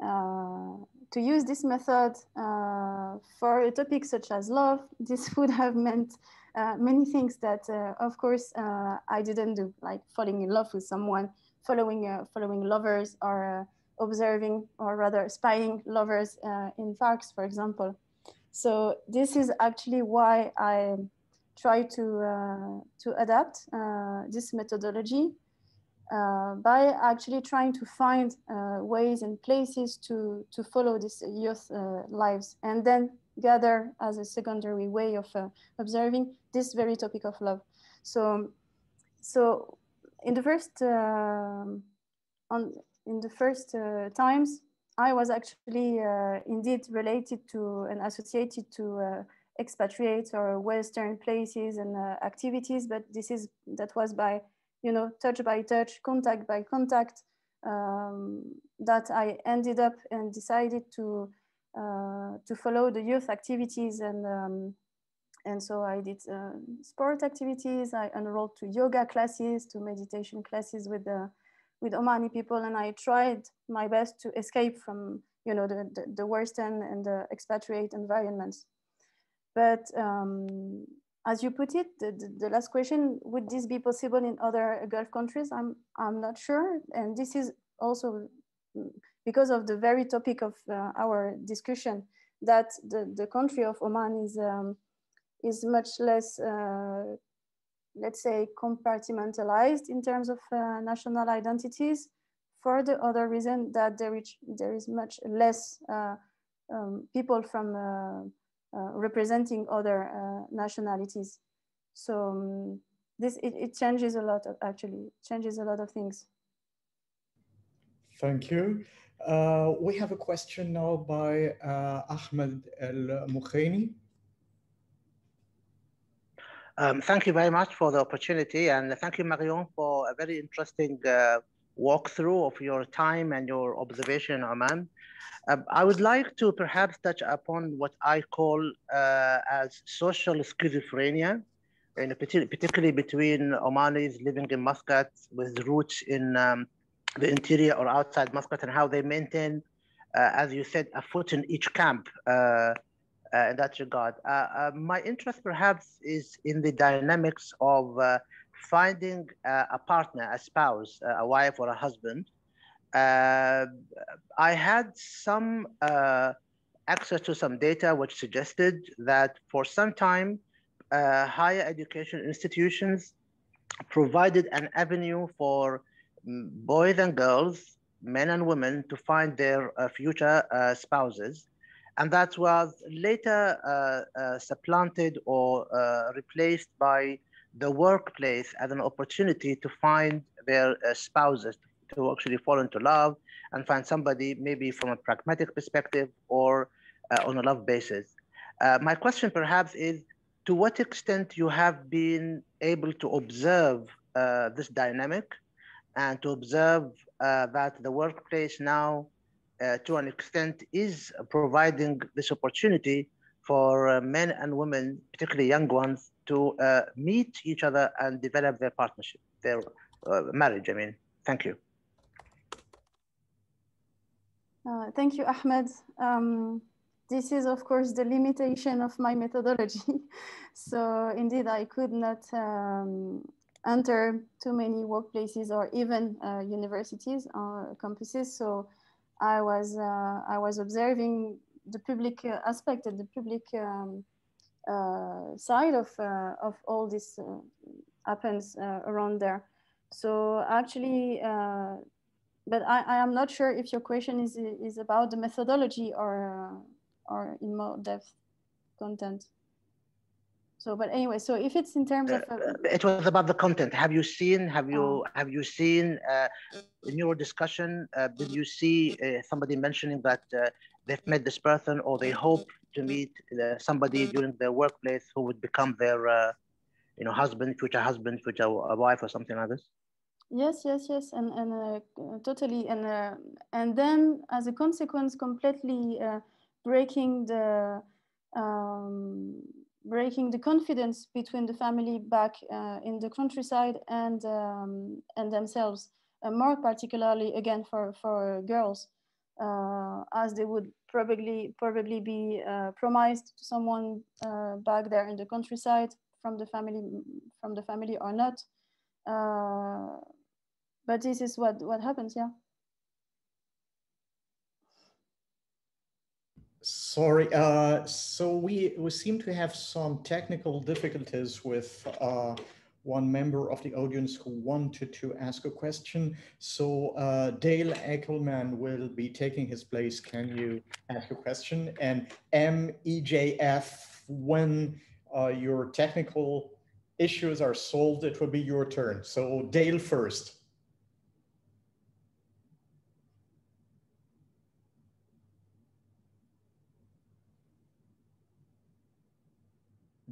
uh, to use this method uh, for a topic such as love, this would have meant uh, many things that, uh, of course, uh, I didn't do, like falling in love with someone, following, uh, following lovers, or observing, or rather spying lovers in parks, for example. So this is actually why I try to, to adapt this methodology uh, by actually trying to find uh, ways and places to, to follow these youth uh, lives and then gather as a secondary way of uh, observing this very topic of love. So, so in the first, um, on, in the first uh, times, I was actually indeed related to and associated to expatriates or Western places and activities, but this is, that was by you know, touch by touch, contact by contact, um, that I ended up and decided to uh, to follow the youth activities and um, and so I did uh, sport activities. I enrolled to yoga classes, to meditation classes with the with Omani people, and I tried my best to escape from you know the the, the Western and the expatriate environments. But um, as you put it, the, the, the, last question, would this be possible in other Gulf countries? I'm, I'm not sure. And this is also because of the very topic of uh, our discussion that the, the country of Oman is, um, is much less, uh, let's say, compartmentalized in terms of uh, national identities for the other reason that there is, there is much less uh, um, people from uh, uh, representing other uh, nationalities. So um, this it, it changes a lot of, actually changes a lot of things. Thank you. We have a question now by Ahmed El Mukhaini. Um, thank you very much for the opportunity and thank you, Marion, for a very interesting uh, walkthrough of your time and your observation Oman. Uh, I would like to perhaps touch upon what I call uh, as social schizophrenia, and particularly between Omanis living in Muscat with roots in um, the interior or outside Muscat and how they maintain, uh, as you said, a foot in each camp uh, uh, in that regard. Uh, my interest perhaps is in the dynamics of finding a partner, a spouse, a wife or a husband, uh, I had some uh, access to some data which suggested that for some time, uh, higher education institutions provided an avenue for mm, boys and girls, men and women, to find their uh, future uh, spouses. And that was later uh, supplanted or replaced by the workplace as an opportunity to find their spouses, to actually fall into love and find somebody maybe from a pragmatic perspective or uh, on a love basis. Uh, my question perhaps is to what extent you have been able to observe uh, this dynamic and to observe uh, that the workplace now, uh, to an extent, is providing this opportunity for uh, men and women, particularly young ones, to uh, meet each other and develop their partnership, their uh, marriage. I mean, thank you. Uh, thank you, Ahmed. Um, this is, of course, the limitation of my methodology. so indeed, I could not um, enter too many workplaces or even uh, universities or campuses. So I was, uh, I was observing the public uh, aspect and the public um, uh, side of, of all this happens around there. So actually, but I, I am not sure if your question is, is about the methodology or or in more depth content. So, but anyway, so if it's in terms of, uh, it was about the content. Have you seen? Have you oh. have you seen uh, in your discussion? Uh, did you see uh, somebody mentioning that uh, they've met this person or they hope to meet uh, somebody during their workplace who would become their, you know, husband, future husband, future wife, or something like this? Yes, yes, yes, and and totally, and and then as a consequence, completely breaking the um, breaking the confidence between the family back uh, in the countryside and um, and themselves, uh, more particularly again for for girls, uh, as they would probably probably be uh, promised to someone uh, back there in the countryside from the family from the family or not. But this is what what happens, yeah. Sorry, uh, so we, we seem to have some technical difficulties with uh, one member of the audience who wanted to ask a question. So uh, Dale Eickelman will be taking his place. Can you ask a question? And MEJF, when uh, your technical issues are solved, it will be your turn. So Dale first.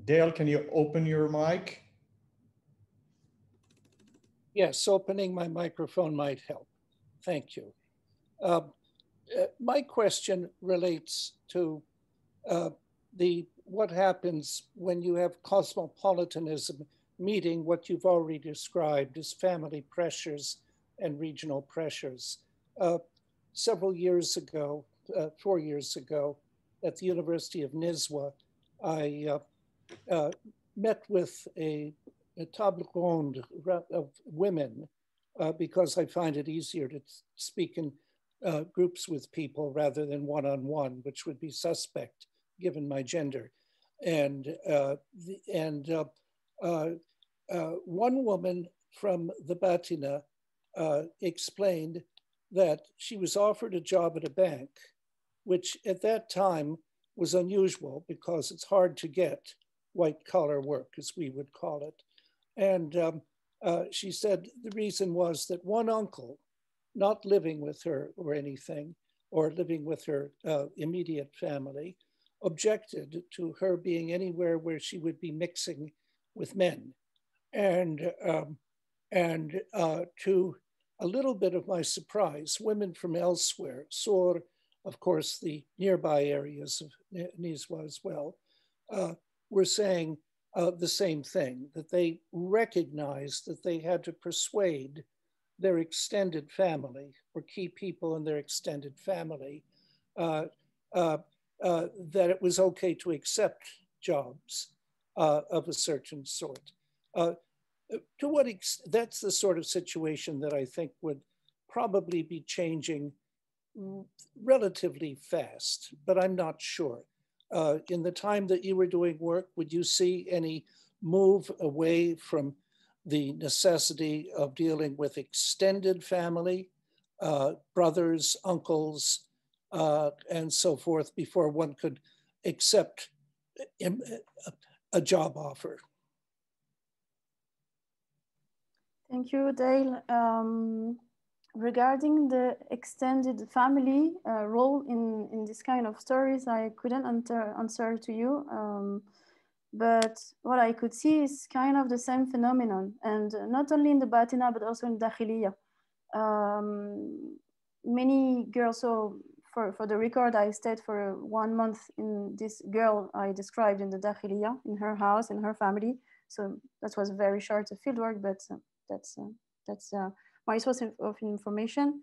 Dale, can you open your mic? Yes, opening my microphone might help. Thank you. Uh, uh, my question relates to uh, the what happens when you have cosmopolitanism meeting what you've already described as family pressures and regional pressures. Uh, several years ago, uh, four years ago, at the University of Nizwa, I uh, met with a, a table ronde of women uh, because I find it easier to speak in uh, groups with people rather than one on one, which would be suspect given my gender. And, uh, the, and uh, uh, one woman from the Batinah explained that she was offered a job at a bank, which at that time was unusual because it's hard to get white collar work, as we would call it. And um, uh, she said the reason was that one uncle, not living with her or anything, or living with her uh, immediate family, objected to her being anywhere where she would be mixing with men. And, um, and uh, to a little bit of my surprise, women from elsewhere, Sor, of course, the nearby areas of Nizwa as well, uh, were saying uh, the same thing, that they recognized that they had to persuade their extended family or key people in their extended family uh, uh, uh that it was okay to accept jobs uh, of a certain sort. Uh, to what that's the sort of situation that I think would probably be changing relatively fast, but I'm not sure uh, in the time that you were doing work, would you see any move away from the necessity of dealing with extended family, uh, brothers, uncles, uh, and so forth before one could accept a job offer? Thank you, Dale. Um, regarding the extended family uh, role in, in this kind of stories, I couldn't answer, answer to you. Um, but what I could see is kind of the same phenomenon. And not only in the Batinah, but also in Dakhiliya. um, many girls, so for, for the record, I stayed for one month in this girl I described in the Dakhiliya, in her house, in her family. So that was very short of fieldwork, but uh, that's, uh, that's uh, my source of information.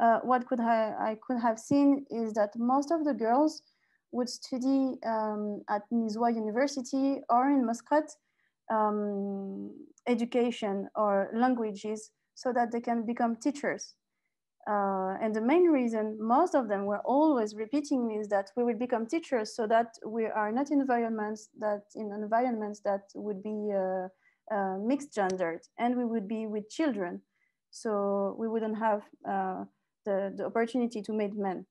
Uh, what could I, I could have seen is that most of the girls would study um, at Nizwa University or in Muscat um, education or languages so that they can become teachers. Uh, and the main reason most of them were always repeating is that we will become teachers so that we are not in environments that in environments that would be uh, uh, mixed gendered and we would be with children. So we wouldn't have uh, the, the opportunity to meet men.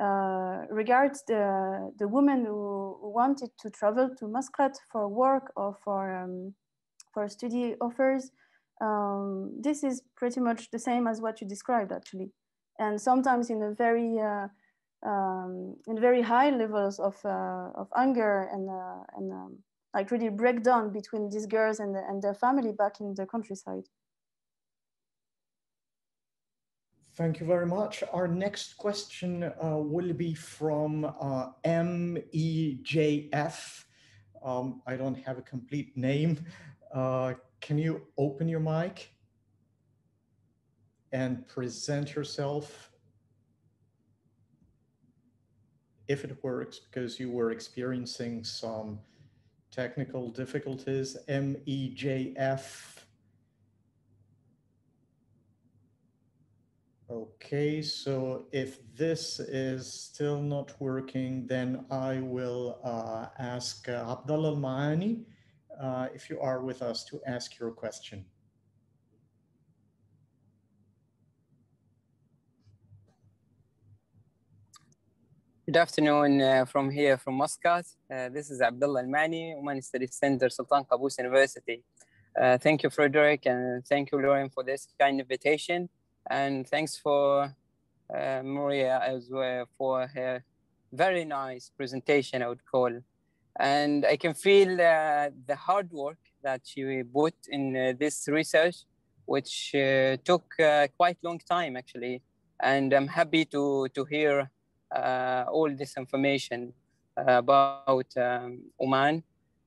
Uh, regards the, the woman who wanted to travel to Muscat for work or for, um, for study offers, um, this is pretty much the same as what you described actually. And sometimes in a very, uh, um, in very high levels of, uh, of anger and, uh, and um, like really breakdown between these girls and, the, and their family back in the countryside. Thank you very much. Our next question uh, will be from uh, MEJF. Um, I don't have a complete name. Uh, can you open your mic and present yourself if it works because you were experiencing some technical difficulties, MEJF Okay, so if this is still not working, then I will uh, ask uh, Abdullah Al-Maani, uh, if you are with us, to ask your question. Good afternoon uh, from here, from Muscat. Uh, this is Abdullah Al-Mani, Oman Studies Center, Sultan Qaboos University. Uh, thank you, Frederick, and thank you, Laurent, for this kind invitation. And thanks for uh, Maria as well for her very nice presentation, I would call. And I can feel uh, the hard work that she put in uh, this research, which uh, took uh, quite long time actually. And I'm happy to, to hear uh, all this information about um, Oman.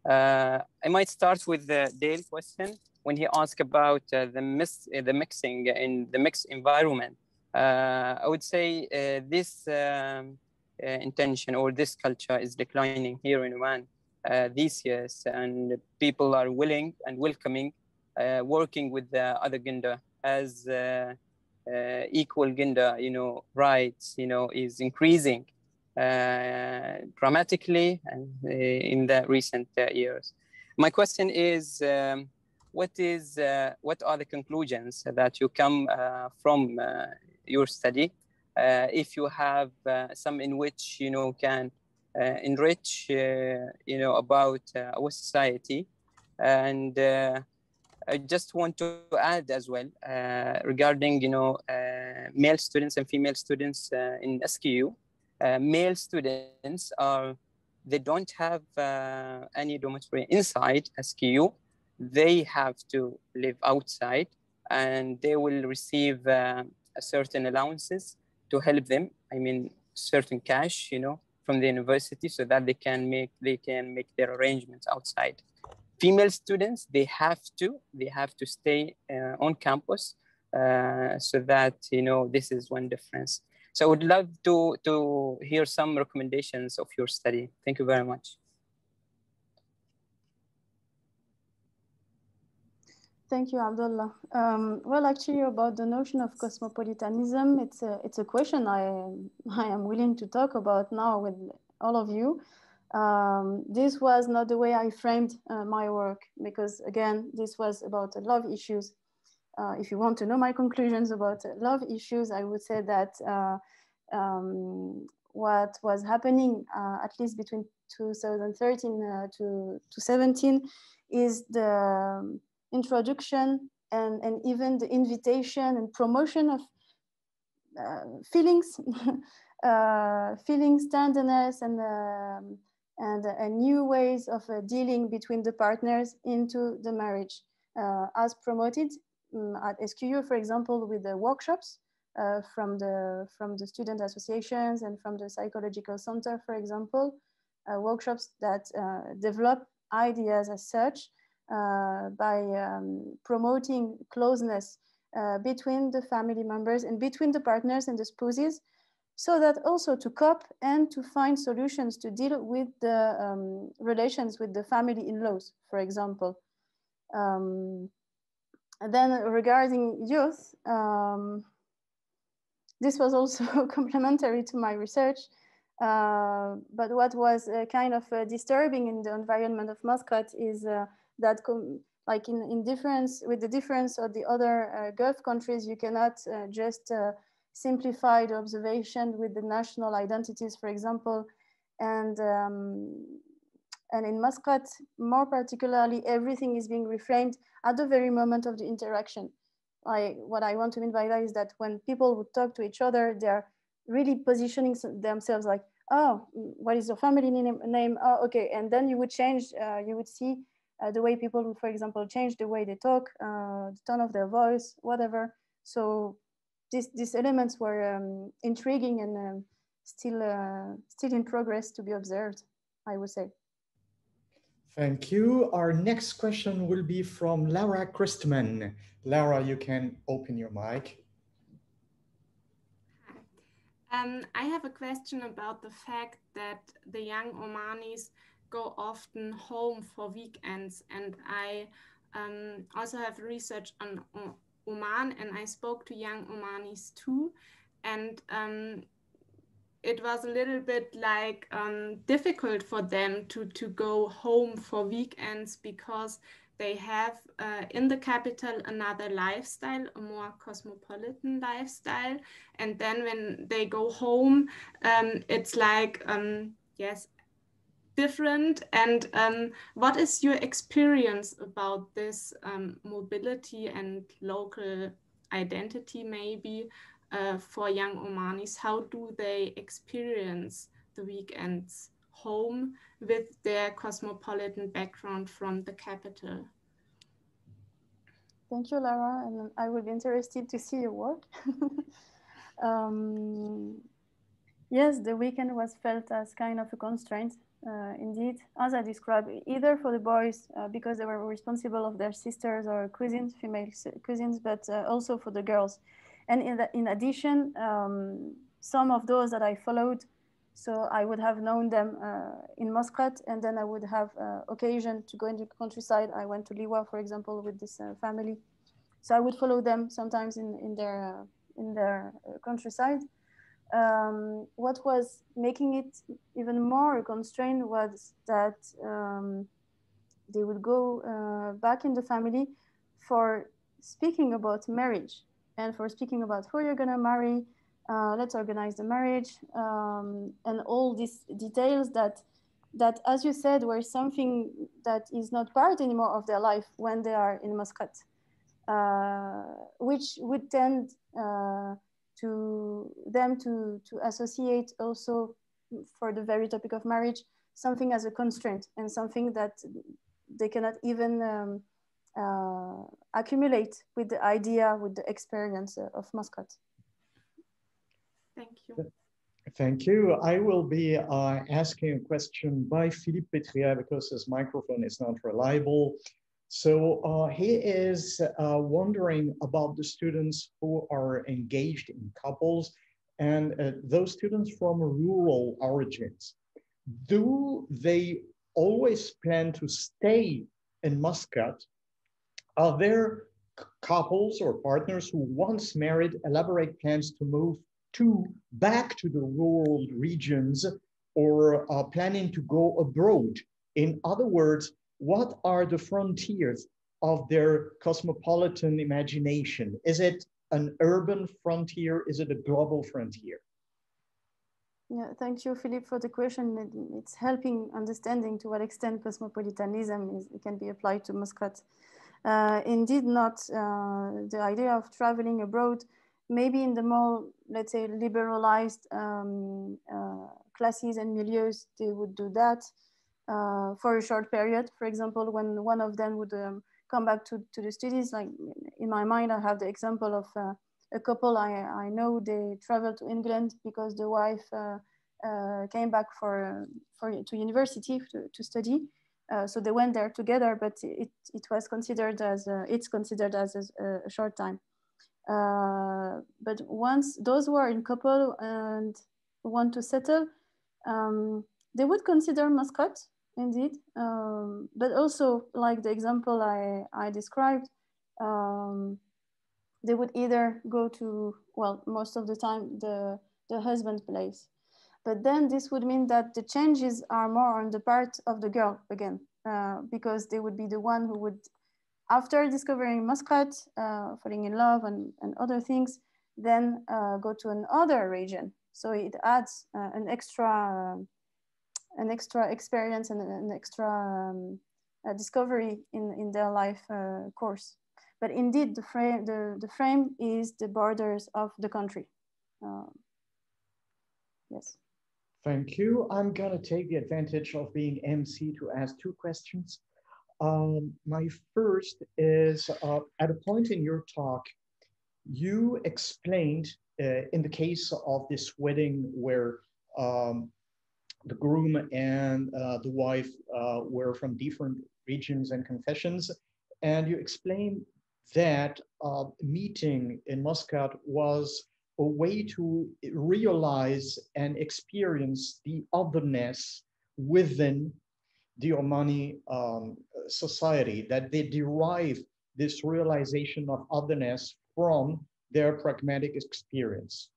I might start with the Dale question when he asked about uh, the, mis- uh, the mixing in the mixed environment, uh, I would say uh, this um, uh, intention or this culture is declining here in Oman these years, and people are willing and welcoming working with the other gender as equal gender, you know, rights, you know, is increasing dramatically and in the recent years. My question is. Um, what is uh, what are the conclusions that you come uh, from uh, your study if you have some in which you know can enrich you know about our society and I just want to add as well uh, regarding you know uh, male students and female students uh, in SQU. male students are they don't have any dormitory inside SQU, they have to live outside and they will receive uh, certain allowances to help them. I mean, certain cash, you know, from the university so that they can make they can make their arrangements outside. Female students, they have to they have to stay uh, on campus uh, so that you know this is one difference. So I would love to to hear some recommendations of your study. Thank you very much. Thank you, Abdullah. Um, well, actually, about the notion of cosmopolitanism, it's a, it's a question I, I am willing to talk about now with all of you. Um, this was not the way I framed uh, my work because, again, this was about love issues. Uh, if you want to know my conclusions about love issues, I would say that uh, um, what was happening, uh, at least between 2013 uh, to, to 17, is the introduction and, and even the invitation and promotion of uh, feelings, uh, feelings, tenderness, and, um, and uh, new ways of uh, dealing between the partners into the marriage, uh, as promoted um, at SQU, for example, with the workshops uh, from, the, from the student associations and from the psychological center, for example, workshops that develop ideas as such by um, promoting closeness uh, between the family members and between the partners and the spouses so that also to cope and to find solutions to deal with the um, relations with the family in-laws, for example. Um, then regarding youth, um, this was also complementary to my research. Uh, but what was uh, kind of uh, disturbing in the environment of Muscat is uh, that like in, in difference with the difference of the other uh, Gulf countries, you cannot uh, just simplify the observation with the national identities, for example, and um, and in Muscat, more particularly, everything is being reframed at the very moment of the interaction. I, what I want to mean by that is that when people would talk to each other, they're really positioning themselves like, oh, what is your family name? name? Oh, okay. And then you would change, uh, you would see uh, the way people for example, change the way they talk, uh, the tone of their voice, whatever. So these, these elements were um, intriguing and um, still, uh, still in progress to be observed, I would say. Thank you. Our next question will be from Lara Christman. Lara, you can open your mic. Um, I have a question about the fact that the young Omanis go often home for weekends, and I um, also have research on Oman, and I spoke to young Omanis too, and um, it was a little bit like um, difficult for them to to go home for weekends because they have uh, in the capital another lifestyle, a more cosmopolitan lifestyle, and then when they go home, um, it's like um, yes, different. And um, what is your experience about this um, mobility and local identity, maybe? uh, for young Omanis? How do they experience the weekends home with their cosmopolitan background from the capital? Thank you, Lara, and I would be interested to see your work. um, yes, the weekend was felt as kind of a constraint, indeed, as I described, either for the boys uh, because they were responsible of their sisters or cousins, female cousins, but uh, also for the girls and in, the, in addition, um, some of those that I followed, so I would have known them uh, in Muscat, and then I would have uh, occasion to go into the countryside. I went to Liwa, for example, with this uh, family. So I would follow them sometimes in, in their, uh, in their uh, countryside. Um, what was making it even more constrained was that um, they would go uh, back in the family for speaking about marriage and for speaking about who you're gonna marry, uh, let's organize the marriage, um, and all these details that, that, as you said, were something that is not part anymore of their life when they are in Muscat, uh, which would tend uh, to them to, to associate also for the very topic of marriage, something as a constraint and something that they cannot even um, uh, accumulate with the idea, with the experience of Muscat. Thank you. Thank you. I will be uh, asking a question by Philippe Pétriat because his microphone is not reliable. So uh, he is uh, wondering about the students who are engaged in couples and uh, those students from rural origins. Do they always plan to stay in Muscat are there couples or partners who once married elaborate plans to move to back to the rural regions or are planning to go abroad? In other words, what are the frontiers of their cosmopolitan imagination? Is it an urban frontier? Is it a global frontier? Yeah, thank you, Philippe, for the question. It's helping understanding to what extent cosmopolitanism is, can be applied to Muscat. Uh, indeed not uh, the idea of traveling abroad, maybe in the more, let's say, liberalized um, uh, classes and milieus, they would do that for a short period. For example, when one of them would um, come back to, to the studies, like in my mind, I have the example of uh, a couple I, I know they traveled to England because the wife uh, uh, came back for, for to university to, to study. Uh, so they went there together, but it, it was considered as, a, it's considered as a, a short time. Uh, but once those who are in couple and want to settle, um, they would consider Muscat indeed. Um, but also like the example I, I described, um, they would either go to, well, most of the time the, the husband place. But then this would mean that the changes are more on the part of the girl again, uh, because they would be the one who would, after discovering Muscat, uh, falling in love and, and other things, then uh, go to another region. So it adds uh, an extra an extra experience and an extra um, discovery in, in their life uh, course. But indeed, the frame, the, the frame is the borders of the country. Um, yes. Thank you. I'm gonna take the advantage of being MC to ask two questions. Um, my first is uh, at a point in your talk, you explained uh, in the case of this wedding where um, the groom and uh, the wife uh, were from different regions and confessions. And you explained that uh, meeting in Muscat was a way to realize and experience the otherness within the Omani um, society, that they derive this realization of otherness from their pragmatic experience.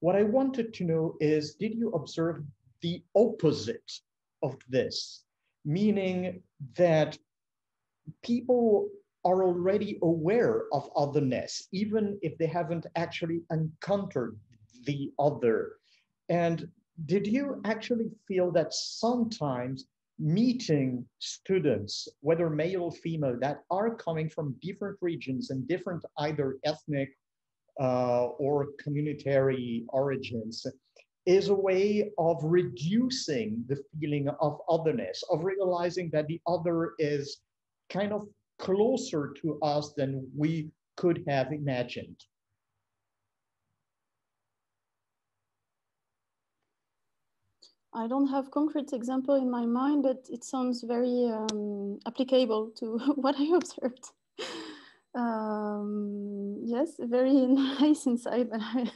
What I wanted to know is, did you observe the opposite of this, meaning that people are already aware of otherness, even if they haven't actually encountered the other. And did you actually feel that sometimes meeting students, whether male or female, that are coming from different regions and different either ethnic uh, or communitary origins, is a way of reducing the feeling of otherness, of realizing that the other is kind of closer to us than we could have imagined. I don't have concrete example in my mind, but it sounds very um, applicable to what I observed. Um, yes, very nice insight, but I,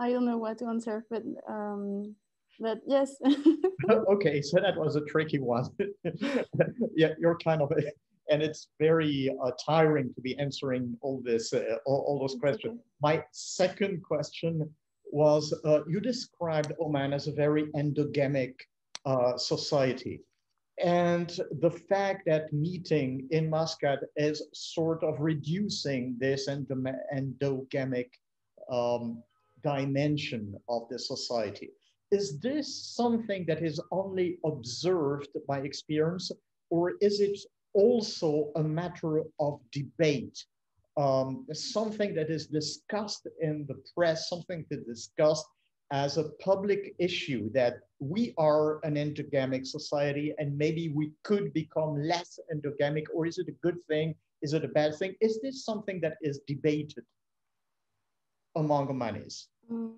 I don't know what to answer, but um, but yes. okay, so that was a tricky one. yeah, you're kind of, and it's very uh, tiring to be answering all this, uh, all, all, those questions. Okay. My second question was, uh, you described Oman as a very endogamic uh, society. And the fact that meeting in Muscat is sort of reducing this endogamic um, dimension of the society. Is this something that is only observed by experience, or is it also a matter of debate? Um, something that is discussed in the press, something to discuss as a public issue that we are an endogamic society and maybe we could become less endogamic, or is it a good thing? Is it a bad thing? Is this something that is debated among Omanis? Mm,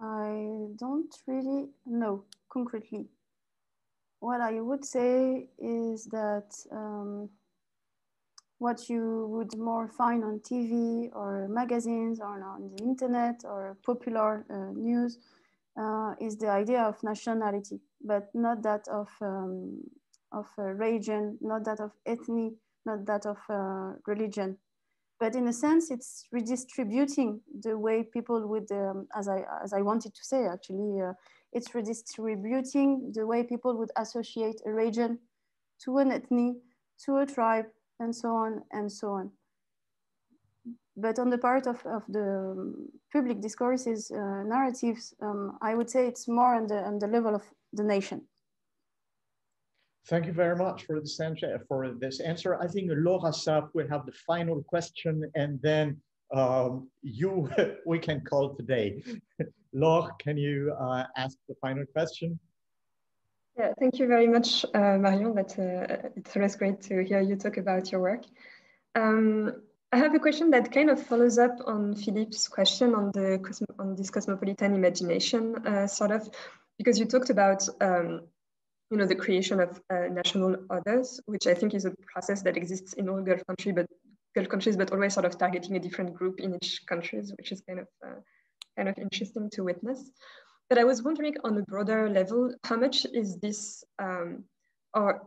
I don't really know concretely. What I would say is that um, what you would more find on TV or magazines or on the internet or popular uh, news uh, is the idea of nationality, but not that of, um, of region, not that of ethnic, not that of uh, religion but in a sense, it's redistributing the way people would, um, as, I, as I wanted to say, actually, uh, it's redistributing the way people would associate a region to an ethnic, to a tribe, and so on and so on. But on the part of, of the um, public discourses, uh, narratives, um, I would say it's more on the, on the level of the nation. Thank you very much for this answer. For this answer. I think Laure Assaf will have the final question and then um, you we can call today. Laura, can you uh, ask the final question? Yeah, thank you very much, uh, Marion. That uh, it's always great to hear you talk about your work. Um, I have a question that kind of follows up on Philippe's question on the on this cosmopolitan imagination, uh, sort of, because you talked about um, you know the creation of uh, national others, which I think is a process that exists in all Gulf countries, but Gulf countries, but always sort of targeting a different group in each countries, which is kind of uh, kind of interesting to witness. But I was wondering on a broader level, how much is this, um, or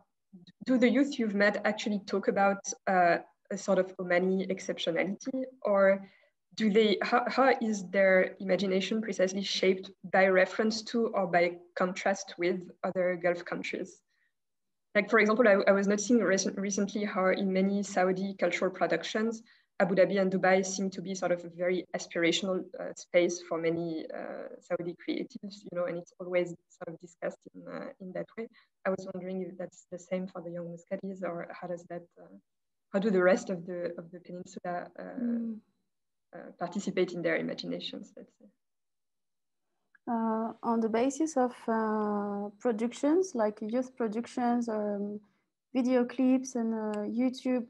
do the youth you've met actually talk about uh, a sort of Omani exceptionality, or do they, how, how is their imagination precisely shaped by reference to or by contrast with other Gulf countries? Like, for example, I, I was noticing recent, recently how in many Saudi cultural productions, Abu Dhabi and Dubai seem to be sort of a very aspirational uh, space for many uh, Saudi creatives, you know, and it's always sort of discussed in, uh, in that way. I was wondering if that's the same for the young Muscatis or how does that, uh, how do the rest of the, of the peninsula mm. Participate in their imaginations, let's say? Uh, on the basis of uh, productions like youth productions or um, video clips and uh, YouTube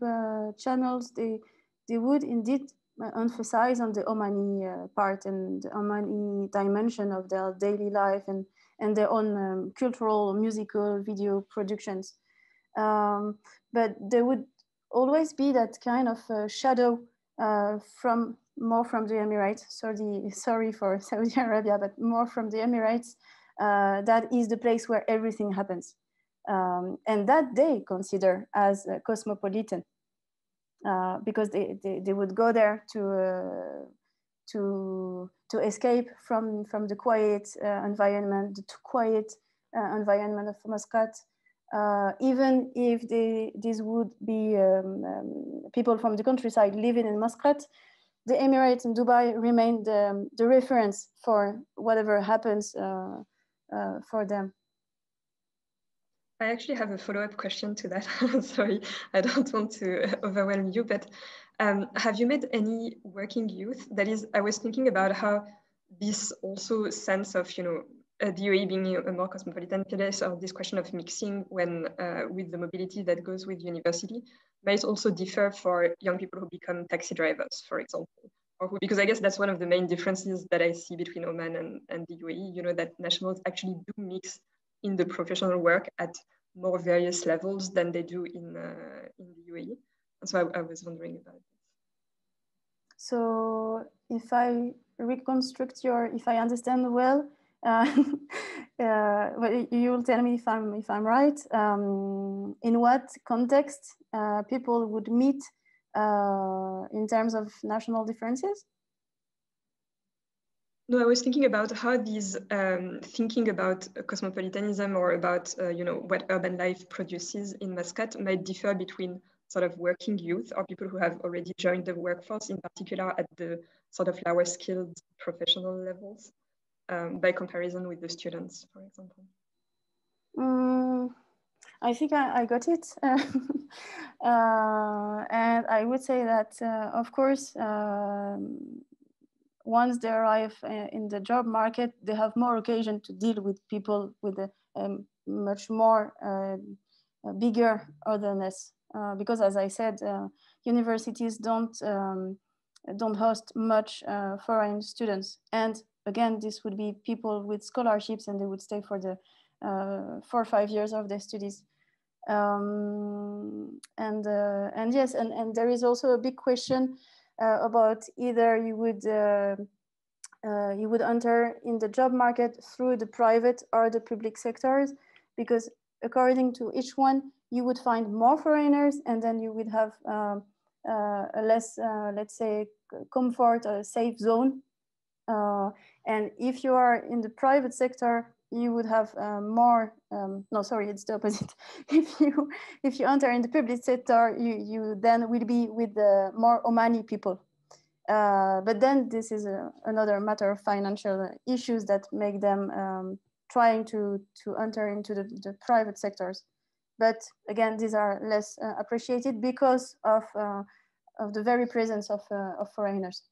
channels, they they would indeed uh, emphasize on the Omani uh, part and the Omani dimension of their daily life and, and their own um, cultural, musical, video productions. Um, but there would always be that kind of uh, shadow uh, from more from the Emirates. Sorry, sorry for Saudi Arabia, but more from the Emirates. Uh, that is the place where everything happens, um, and that they consider as cosmopolitan. Uh, because they, they, they, would go there to uh, to to escape from from the quiet uh, environment, the quiet uh, environment of Muscat. Uh, even if they, these would be um, um, people from the countryside living in Muscat, the Emirates and Dubai remain the, the reference for whatever happens uh, uh, for them. I actually have a follow-up question to that. Sorry, I don't want to uh, overwhelm you, but um, have you met any working youth? That is, I was thinking about how this also sense of, you know, uh, the UAE being a more cosmopolitan place or this question of mixing when uh, with the mobility that goes with university might also differ for young people who become taxi drivers, for example. Or who, because I guess that's one of the main differences that I see between Oman and, and the UAE, you know, that nationals actually do mix in the professional work at more various levels than they do in, uh, in the UAE. And so I, I was wondering about this. So if I reconstruct your, if I understand well, uh, uh, you will tell me if I'm if I'm right. Um, in what context uh, people would meet uh, in terms of national differences? No, I was thinking about how these um, thinking about cosmopolitanism or about uh, you know what urban life produces in Muscat might differ between sort of working youth or people who have already joined the workforce, in particular at the sort of lower skilled professional levels, um, by comparison with the students, for example. Mm, I think I, I got it. uh, and I would say that, uh, of course, um, once they arrive uh, in the job market, they have more occasion to deal with people with a um, much more uh, bigger otherness. Uh, because as I said, uh, universities don't, um, don't host much uh, foreign students. And again, this would be people with scholarships and they would stay for the uh, four or five years of their studies. Um, and, and yes, and, and there is also a big question uh, about either you would uh, uh, you would enter in the job market through the private or the public sectors, because according to each one, you would find more foreigners, and then you would have um, a less, let's say, comfort or safe zone. And if you are in the private sector, you would have uh, more um, no sorry it's the opposite. If you if you enter in the public sector you you then will be with the more omani people. Uh, but then this is a, another matter of financial issues that make them um, trying to to enter into the, the, private sectors. But again these are less uh, appreciated because of uh, of the very presence of, uh, of foreigners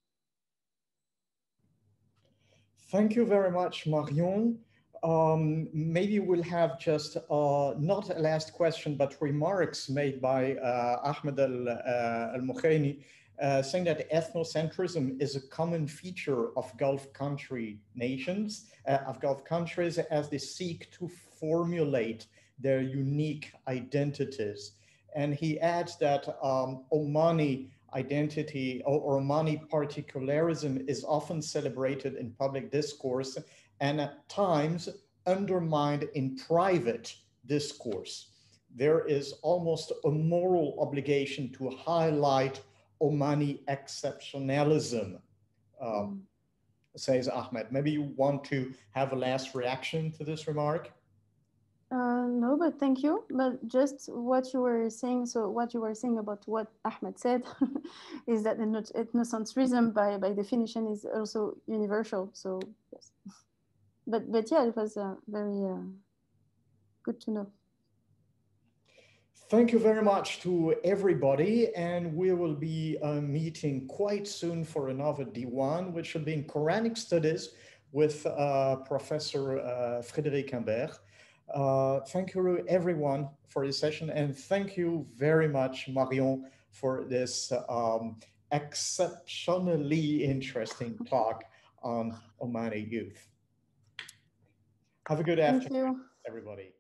thank you very much marion um, maybe we'll have just uh, not a last question, but remarks made by uh, Ahmed Al, uh, Al uh, saying that ethnocentrism is a common feature of Gulf country nations, uh, of Gulf countries as they seek to formulate their unique identities. And he adds that um, Omani identity or Omani particularism is often celebrated in public discourse and at times undermined in private discourse. There is almost a moral obligation to highlight Omani exceptionalism, um, says Ahmed. Maybe you want to have a last reaction to this remark? Uh, no, but thank you. But just what you were saying, so what you were saying about what Ahmed said is that the ethnocentrism by, by definition is also universal. So yes, but, but yeah, it was uh, very uh, good to know. Thank you very much to everybody. And we will be uh, meeting quite soon for another Diwan, which will be in Quranic studies with uh, Professor uh, Frédéric Imbert. Uh, thank you everyone for this session and thank you very much Marion for this um, exceptionally interesting talk on Omani youth. Have a good thank afternoon, you. everybody.